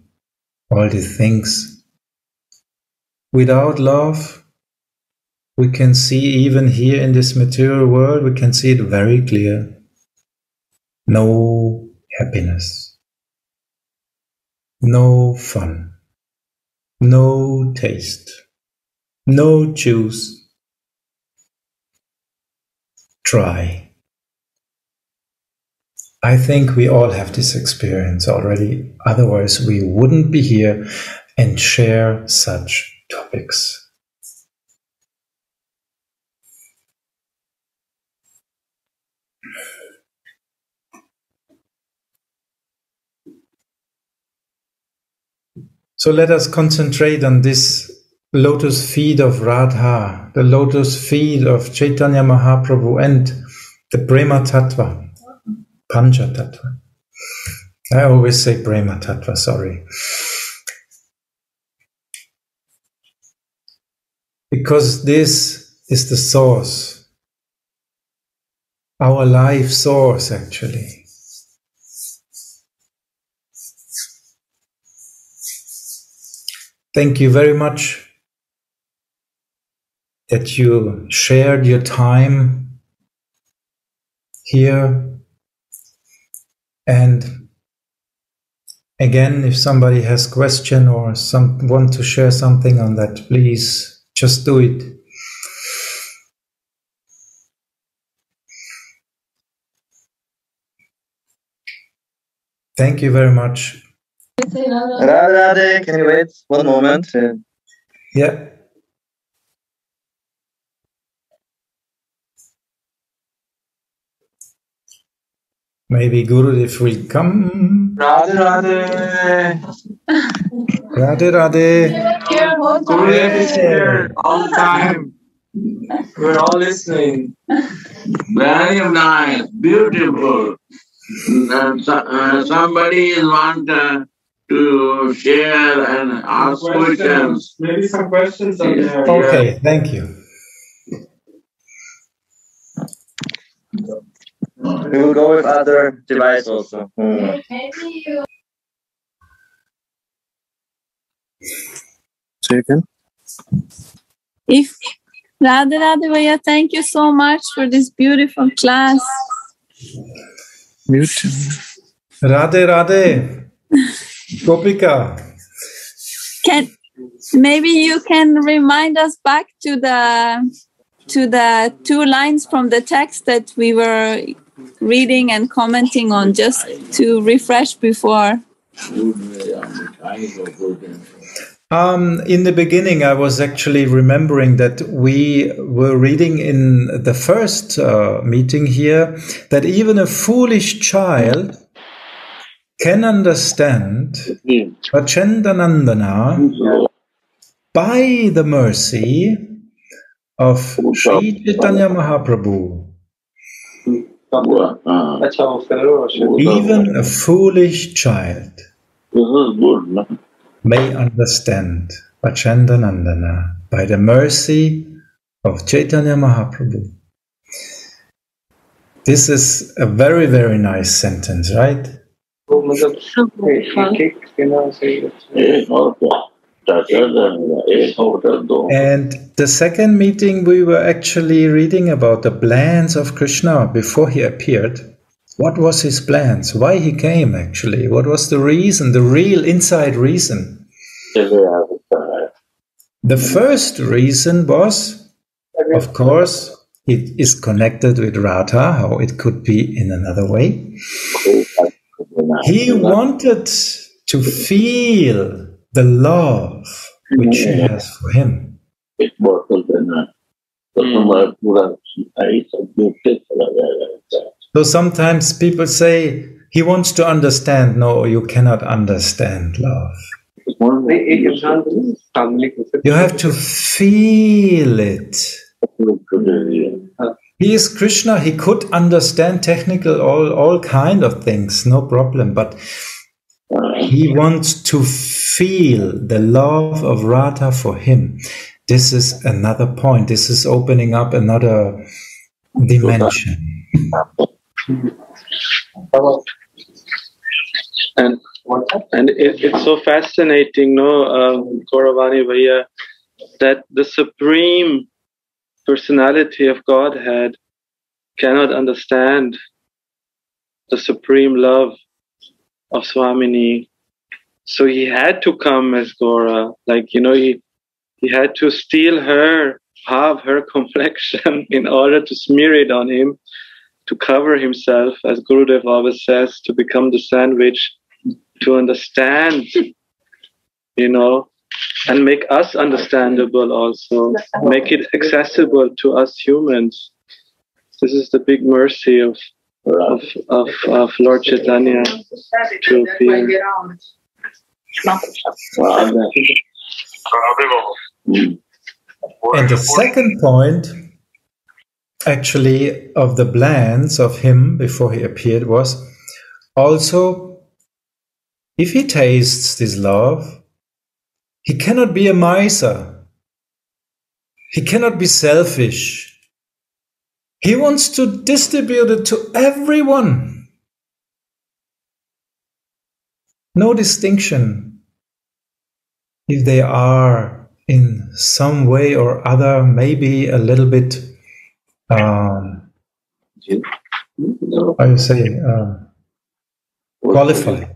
all these things? Without love, we can see even here in this material world, we can see it very clear. No happiness, no fun, no taste, no juice. Try. I think we all have this experience already, otherwise, we wouldn't be here and share such topics. So let us concentrate on this lotus feet of Radha, the lotus feet of Chaitanya Mahaprabhu, and the Prema Tattva, Pancha Tattva. I always say Prema Tattva, sorry. Because this is the source, our life source actually. Thank you very much that you shared your time here. And again, if somebody has question or some want to share something on that, please just do it. Thank you very much. Radhe, Radhe, can you wait one moment? Yeah. Maybe Gurudev will come. Radhe Radhe. Radhe Radhe. Gurudev is here all the time. We're all listening. Very nice, beautiful. So- uh, somebody is want uh, to share and ask questions. Maybe some questions on there. Okay, thank you. we will go with other device also. So you? If Radha Radha Bhaiya, thank you so much for this beautiful class. Mute. Radhe Radhe. Gopika. Can maybe you can remind us back to the to the two lines from the text that we were reading and commenting on just to refresh before. Um, in the beginning, I was actually remembering that we were reading in the first uh, meeting here that even a foolish child can understand Prachandanandana by the mercy of Sri Chaitanya Mahaprabhu. Even a foolish child this is good. No? may understand Prachandanandana by the mercy of Chaitanya Mahaprabhu. This is a very, very nice sentence, right? वो मतलब So beautiful. एक एक कहना सही है एक और क्या चाचा देंगे एक और दो And the second meeting, we were actually reading about the plans of Krishna before he appeared. What was his plans? Why he came actually? What was the reason, the real inside reason? चले आ सकता है The first reason was, of course, it is connected with Radha, how it could be in another way. He wanted to feel the love which she has for him. So sometimes people say he wants to understand. No, you cannot understand love. You have to feel it. He is Krishna. He could understand technical all, all kind of things, no problem. But he wants to feel the love of Radha for him. This is another point. This is opening up another dimension. and and it, it's so fascinating, no, um, Gauravani Bhaiya, that the supreme personality of Godhead cannot understand the supreme love of Swamini. So he had to come as Gora, like you know, he he had to steal her, have her complexion in order to smear it on him, to cover himself, as Gurudev always says, to become the sandwich to understand, you know, and make us understandable also, make it accessible to us humans. This is the big mercy of of, of, of Lord Chaitanya to appear. And the second point, actually, of the plans of him before he appeared was also if he tastes this love, he cannot be a miser. He cannot be selfish. He wants to distribute it to everyone. No distinction. If they are in some way or other, maybe a little bit, um, you say, uh, qualified.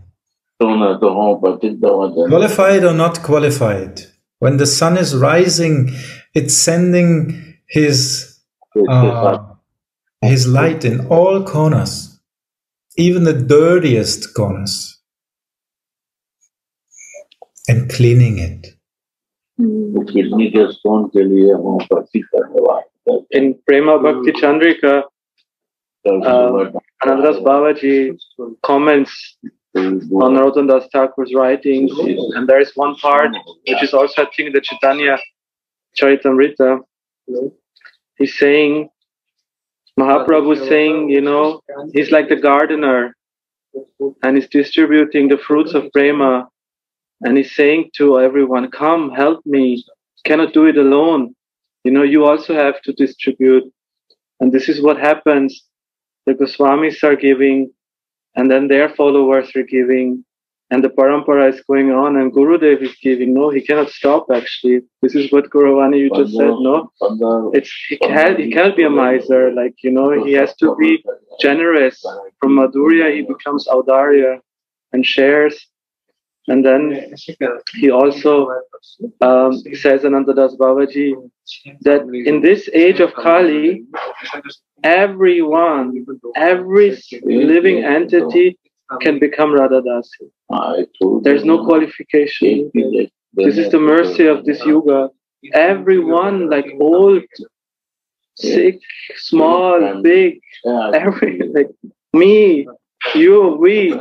Qualified or not qualified, when the sun is rising, it's sending his uh, his light in all corners, even the dirtiest corners, and cleaning it. Hmm. In Prema Bhakti Chandrika, uh, Anantadas Babaji comments on Narottam Das Thakur's writings, and there is one part which is also, I think, the Chaitanya Charitamrita. He's saying, Mahaprabhu is saying, you know, he's like the gardener and he's distributing the fruits of prema and he's saying to everyone, Come, help me. Cannot do it alone. You know, you also have to distribute. And this is what happens. The Goswamis are giving, and then their followers are giving, and the parampara is going on, and Gurudev is giving. No, he cannot stop actually. This is what Guravani you just said, no? It's he can he cannot be a miser, like you know, he has to be generous. From Madhurya he becomes Audarya and shares. And then he also um, says Anantadas Babaji that in this age of Kali, everyone, every living entity can become Radhadasi. There's no qualification. This is the mercy of this yuga. Everyone, like old, sick, small, big, every like me, you, we,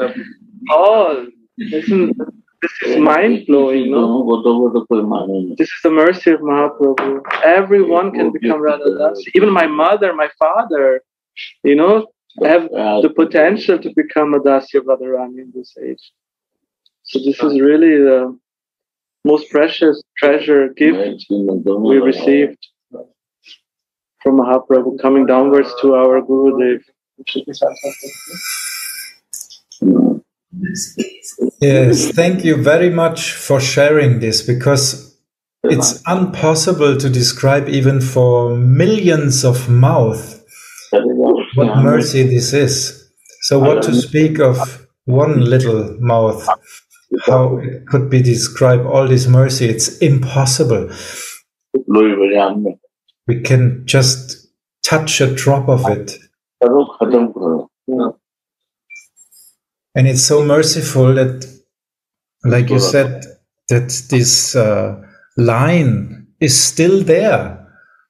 all. This is, mind blowing. This is the mercy of Mahaprabhu. Everyone can become Radhadas. Even my mother, my father, you know, have the potential to become a Dasi of Radharani in this age. So this is really the most precious treasure gift we received from Mahaprabhu coming downwards to our Gurudev. Yes, thank you very much for sharing this because it's impossible to describe even for millions of mouth what mercy this is. So, what to speak of one little mouth, how it could be described all this mercy? It's impossible. We can just touch a drop of it. And it's so merciful that, like you said, that this uh, line is still there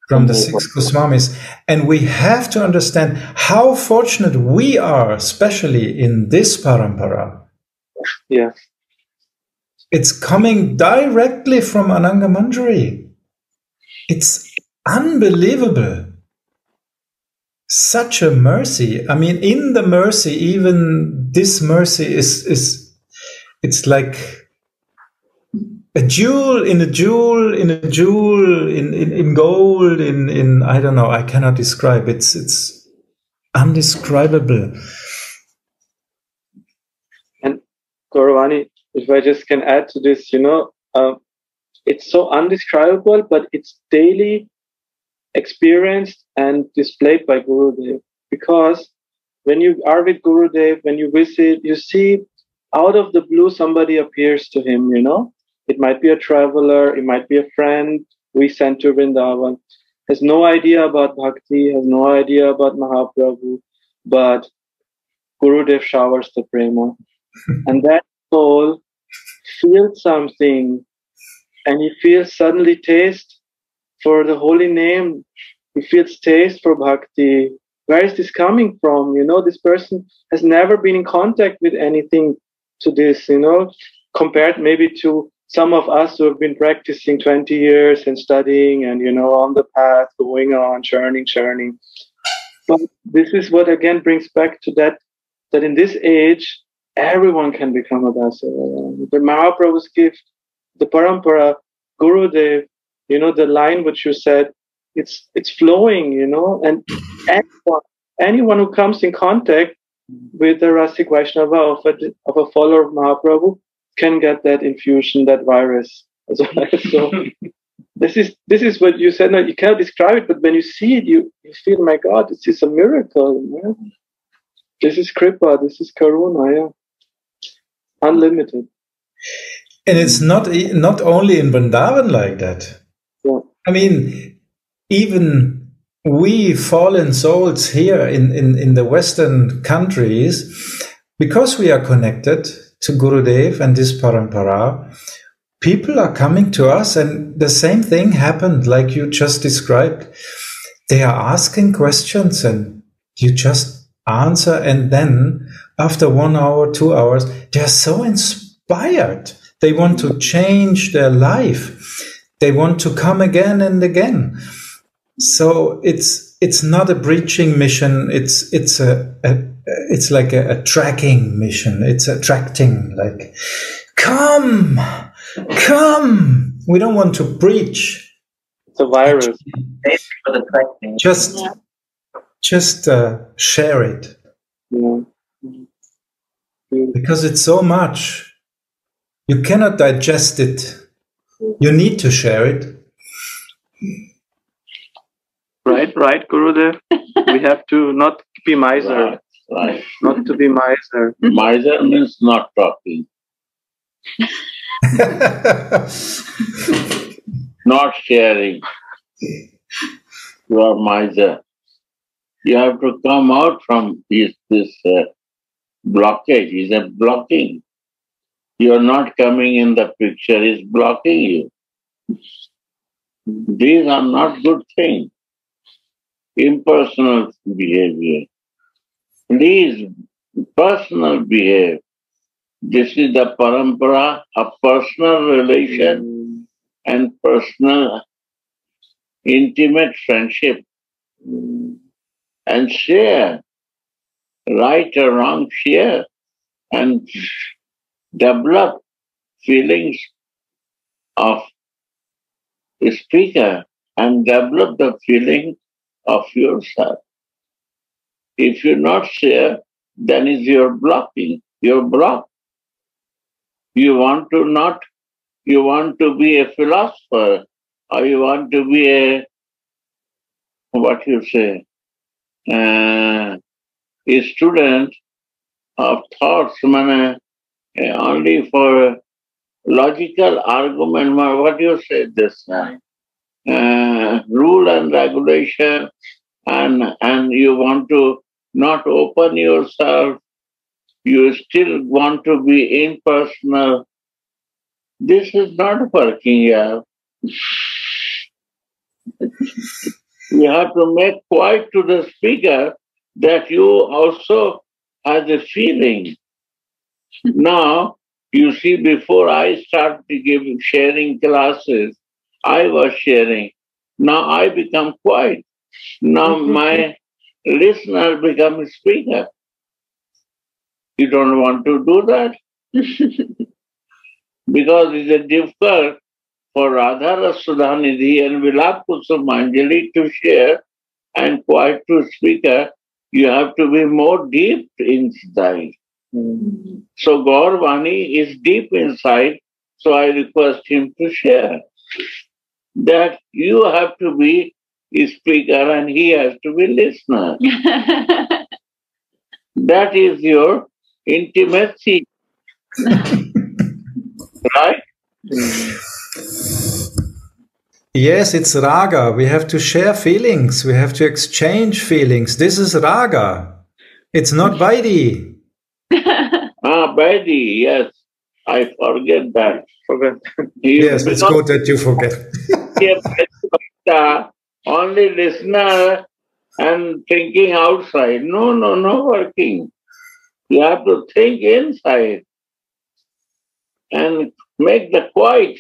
from the six Goswamis. And we have to understand how fortunate we are, especially in this parampara. Yes. It's coming directly from Ananga Manjari. It's unbelievable. Such a mercy. I mean, in the mercy, even this mercy is, is it's like a jewel in a jewel in a jewel in, in, in gold in, in I don't know, I cannot describe. It's it's undescribable. And Gauravani, if I just can add to this, you know, uh, it's so undescribable, but it's daily experienced and displayed by Gurudev. Because when you are with Gurudev, when you visit, you see out of the blue somebody appears to him, you know, it might be a traveler, it might be a friend we sent to Vrindavan, has no idea about bhakti, has no idea about Mahaprabhu, but Gurudev showers the prema. and that soul feels something and he feels suddenly taste for the holy name. He feels taste for bhakti. Where is this coming from? You know, this person has never been in contact with anything to this, you know, compared maybe to some of us who have been practicing 20 years and studying and you know on the path going on churning churning but this is what again brings back to that that in this age everyone can become a Dasara. the Mahaprabhu's gift the parampara gurudev you know the line which you said it's it's flowing you know and anyone anyone who comes in contact with the Rasik Vaishnava of a, of a follower of Mahaprabhu can get that infusion, that virus well. so this is this is what you said. No, you cannot describe it, but when you see it, you, you feel, my God, this is a miracle. Man. This is kripa. This is karuna. Yeah, unlimited. And it's not not only in Vrindavan like that. Yeah. I mean, even we fallen souls here in, in, in the Western countries, because we are connected to Gurudev and this parampara, people are coming to us, and the same thing happened, like you just described. They are asking questions, and you just answer, and then after one hour, two hours, they are so inspired. They want to change their life. They want to come again and again. So it's it's not a breaching mission. It's it's a, a it's like a, a, tracking mission. It's attracting, like, come, come. We don't want to preach. It's a virus. Just, just uh, share it. Yeah. Because it's so much. You cannot digest it. You need to share it. Right, right, Gurudev. we have to not be miser. Right. Not to be miser. Miser means not talking. not sharing. You are miser. You have to come out from this, this uh, blockage. Is a blocking. You are not coming in the picture, is blocking you. These are not good things. Impersonal behavior. Please, personal behavior. This is the parampara, a personal relation and personal intimate friendship. And share, right or wrong, share and develop feelings of the speaker and develop the feeling of yourself. If you're not share, then is you're blocking. your block. You want to not, you want to be a philosopher, or you want to be a, what you say, uh, a student of thoughts, man, uh, only for logical argument, what you say this time? Uh, rule and regulation, and and you want to not open yourself, you still want to be impersonal. This is not working here. you have to make quiet to the speaker that you also have a feeling. now, you see, before I start to give sharing classes, I was sharing. Now I become quiet. Now mm-hmm. my listener become a speaker. You don't want to do that? because it's a difficult for Radha Sudhanidhi and Vilap Kusumanjali to share and quiet to speaker. You have to be more deep inside. Mm-hmm. So Gauravani is deep inside, so I request him to share that you have to be a speaker and he has to be listener. that is your intimacy. right? Yes, it's raga. We have to share feelings. We have to exchange feelings. This is raga. It's not Vaidhi. ah, Vaidhi, yes. I forget that. Forget. yes, it's good that you forget. Uh, only listener and thinking outside. No, no, no working. You have to think inside and make the quiet.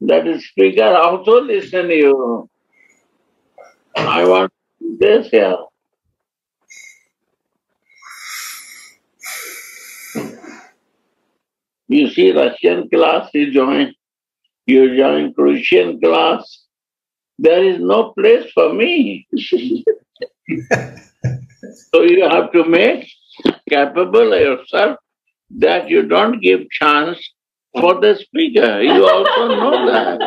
That is speaker also listen you. I want this here. You see Russian class, you join. You join Christian class. There is no place for me. so you have to make capable yourself that you don't give chance for the speaker. You also know that.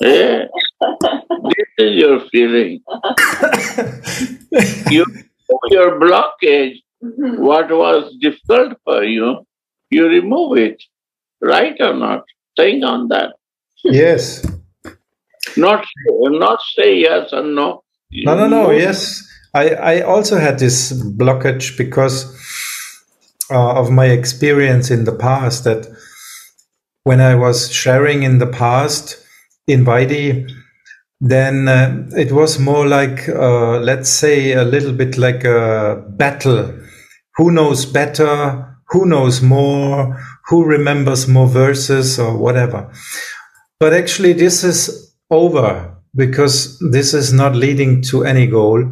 yeah. This is your feeling. you your blockage Mm-hmm. What was difficult for you, you remove it. Right or not? Think on that. Yes. Not not say yes and no. No, no, no. Yes, I I also had this blockage because uh, of my experience in the past. That when I was sharing in the past in Vaidhi, then uh, it was more like, uh, let's say, a little bit like a battle who knows better, who knows more, who remembers more verses or whatever. But actually, this is over because this is not leading to any goal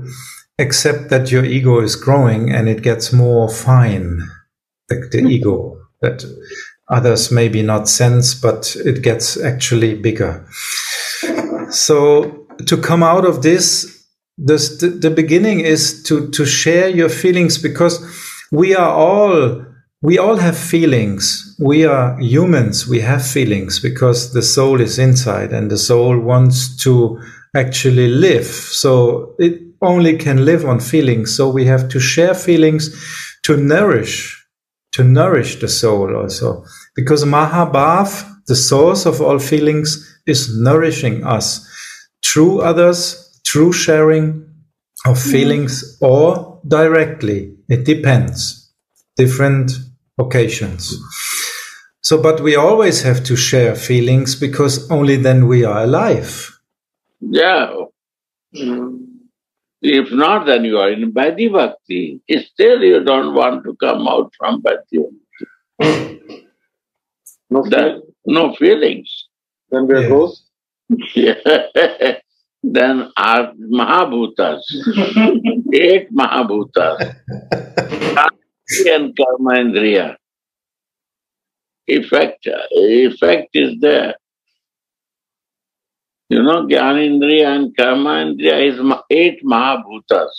except that your ego is growing and it gets more fine, like the hmm. ego that others maybe not sense, but it gets actually bigger. So to come out of this, this the, the beginning is to to share your feelings because we are all we all have feelings. We are humans. We have feelings because the soul is inside and the soul wants to actually live. So it only can live on feelings. So we have to share feelings to nourish to nourish the soul also. Because mahabhav the source of all feelings is nourishing us through others through sharing of mm. feelings or directly. It depends. Different occasions. So, but we always have to share feelings because only then we are alive. Yeah. Mm. If not, then you are in Bhakti Bhakti. Still, you don't want to come out from Bhakti No, that, no feelings. Then we are yeah. ghosts? yeah. then are Mahabhutas, eight Mahabhutas, and Karma Effect, effect is there. You know, Gyanendriya and Karmendriya is eight Mahabhutas.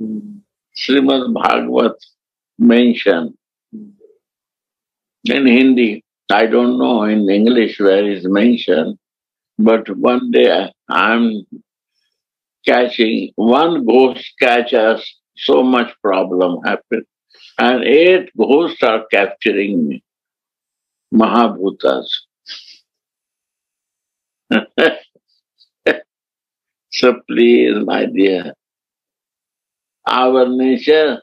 Srimad Bhagavat mentioned in Hindi. I don't know in English where is mentioned, but one day I'm catching one ghost catches so much problem happen, and eight ghosts are capturing me, Mahabhutas. so please, my dear, our nature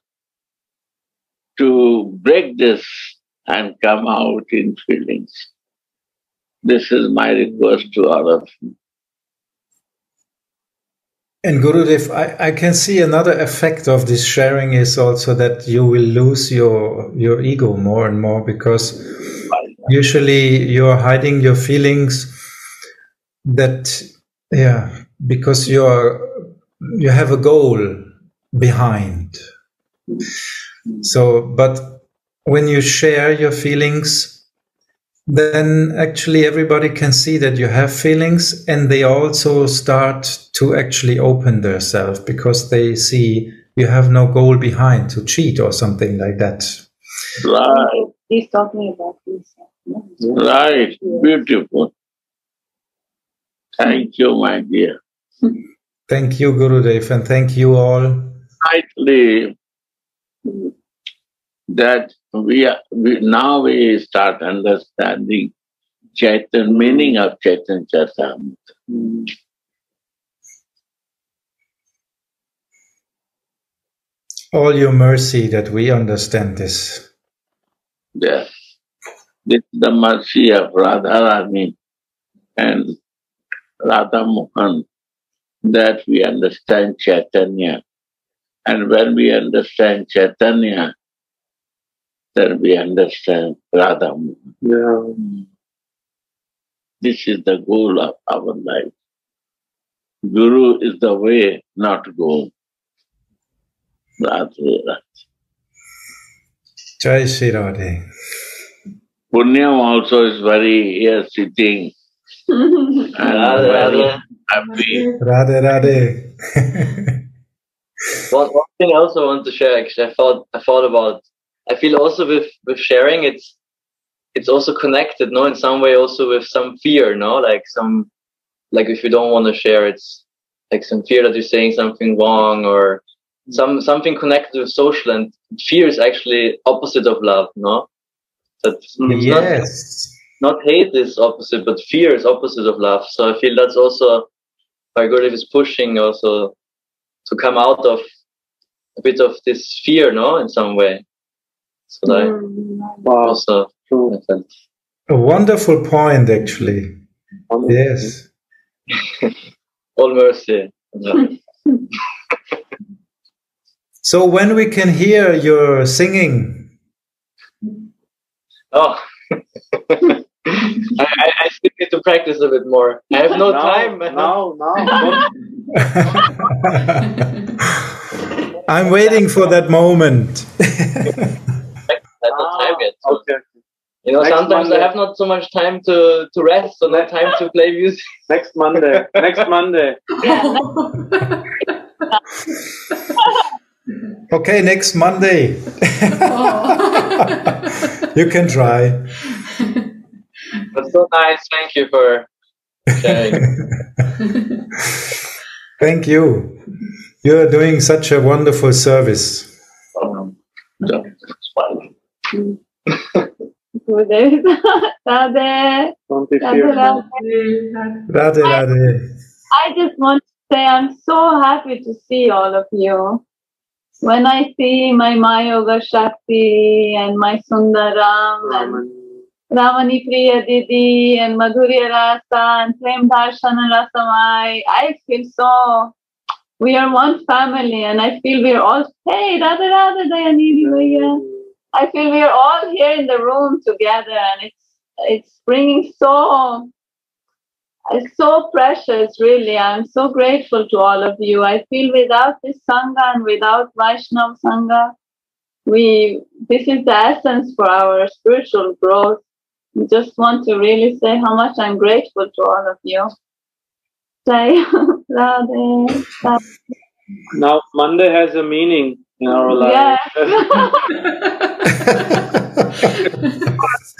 to break this and come out in feelings. This is my request to all of you. And Gurudev, I, I can see another effect of this sharing is also that you will lose your your ego more and more because usually you're hiding your feelings that yeah because you're you have a goal behind. So but when you share your feelings then actually everybody can see that you have feelings and they also start to actually open themselves because they see you have no goal behind to cheat or something like that. Right. He's talking about this right. Beautiful. Thank you, my dear. Thank you, Gurudev, and thank you all. Rightly, that we, are, we now we start understanding Chaitan, meaning of Chaitan Charitamrita. Hmm. All your mercy that we understand this. Yes. This is the mercy of Radharani and Radha Mohan that we understand Chaitanya. And when we understand Chaitanya, then we understand Radha Mohan. Yeah. This is the goal of our life. Guru is the way, not goal. Radhe Radhe. Jai Shri Radhe. Punyam also is very here sitting and very Radhe. happy. Radhe Radhe. One, one thing I also want to share actually I thought I thought about I feel also with with sharing it's it's also connected no in some way also with some fear no like some like if you don't want to share it's like some fear that you're saying something wrong or mm. some something connected with social and fear is actually opposite of love no that mm, it's not yes. not hate is opposite, but fear is opposite of love. So I feel that's also why Gurudev is pushing also to come out of a bit of this fear, no, in some way. So that mm. Wow. also True. I felt. A wonderful point, actually. Yes. all mercy. So when we can hear your singing, Oh. I, I, I still need to practice a bit more. I have no now, time. No, no. I'm waiting for that moment. I have no time yet. So, Okay. You know, Next sometimes Monday. I have not so much time to, to rest, so no time to play music. Next Monday. Next Monday. okay, next Monday. you can try. But so nice. Thank you for sharing. Thank you. You're doing such a wonderful service. Um, so, Radhe. Radhe. Radhe. Radhe Radhe. I just want to say I'm so happy to see all of you. When I see my Mayoga Shakti and my Sundaram and Ramani Priya Didi and Madhurya Rasa and Prem Darshan Rasamai, I feel so. We are one family and I feel we're all, hey, Radha Radha Dayanidhi Bhaiya. I feel we are all here in the room together and it's it's bringing so it's so precious, really. I'm so grateful to all of you. I feel without this Sangha and without Vaishnav Sangha, we this is the essence for our spiritual growth. I just want to really say how much I'm grateful to all of you. Say, Radhe. Now Monday has a meaning in our life.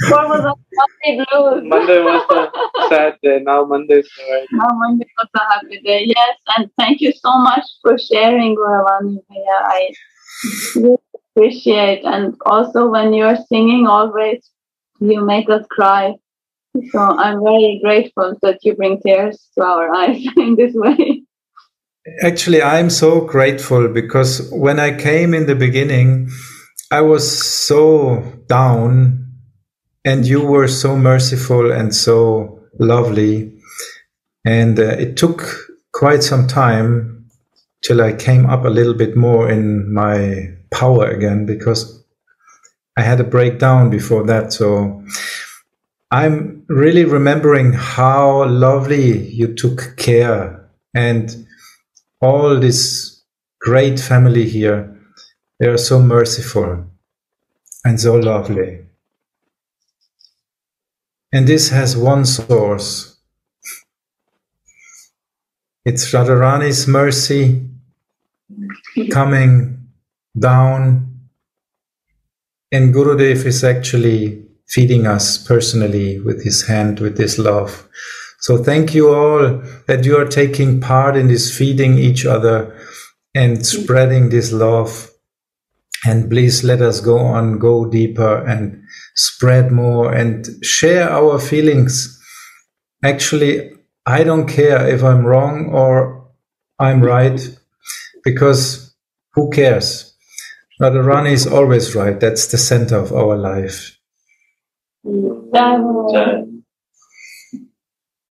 What was a Monday blues? Monday was a sad day. Now Monday is. Now Monday was a happy day. Yes, and thank you so much for sharing, Gauravani. Yeah, I really appreciate. And also when you're singing, always you make us cry. So I'm very grateful that you bring tears to our eyes in this way. Actually, I'm so grateful because when I came in the beginning, I was so down, and you were so merciful and so lovely. And uh, it took quite some time till I came up a little bit more in my power again because I had a breakdown before that. So I'm really remembering how lovely you took care and all this great family here. They are so merciful and so lovely. And this has one source. It's Radharani's mercy coming down, and Gurudev is actually feeding us personally with his hand, with his love. So thank you all that you are taking part in this feeding each other and spreading this love. And please let us go on, go deeper and spread more and share our feelings. Actually, I don't care if I'm wrong or I'm right because who cares? Radharani is always right. That's the center of our life. Guru.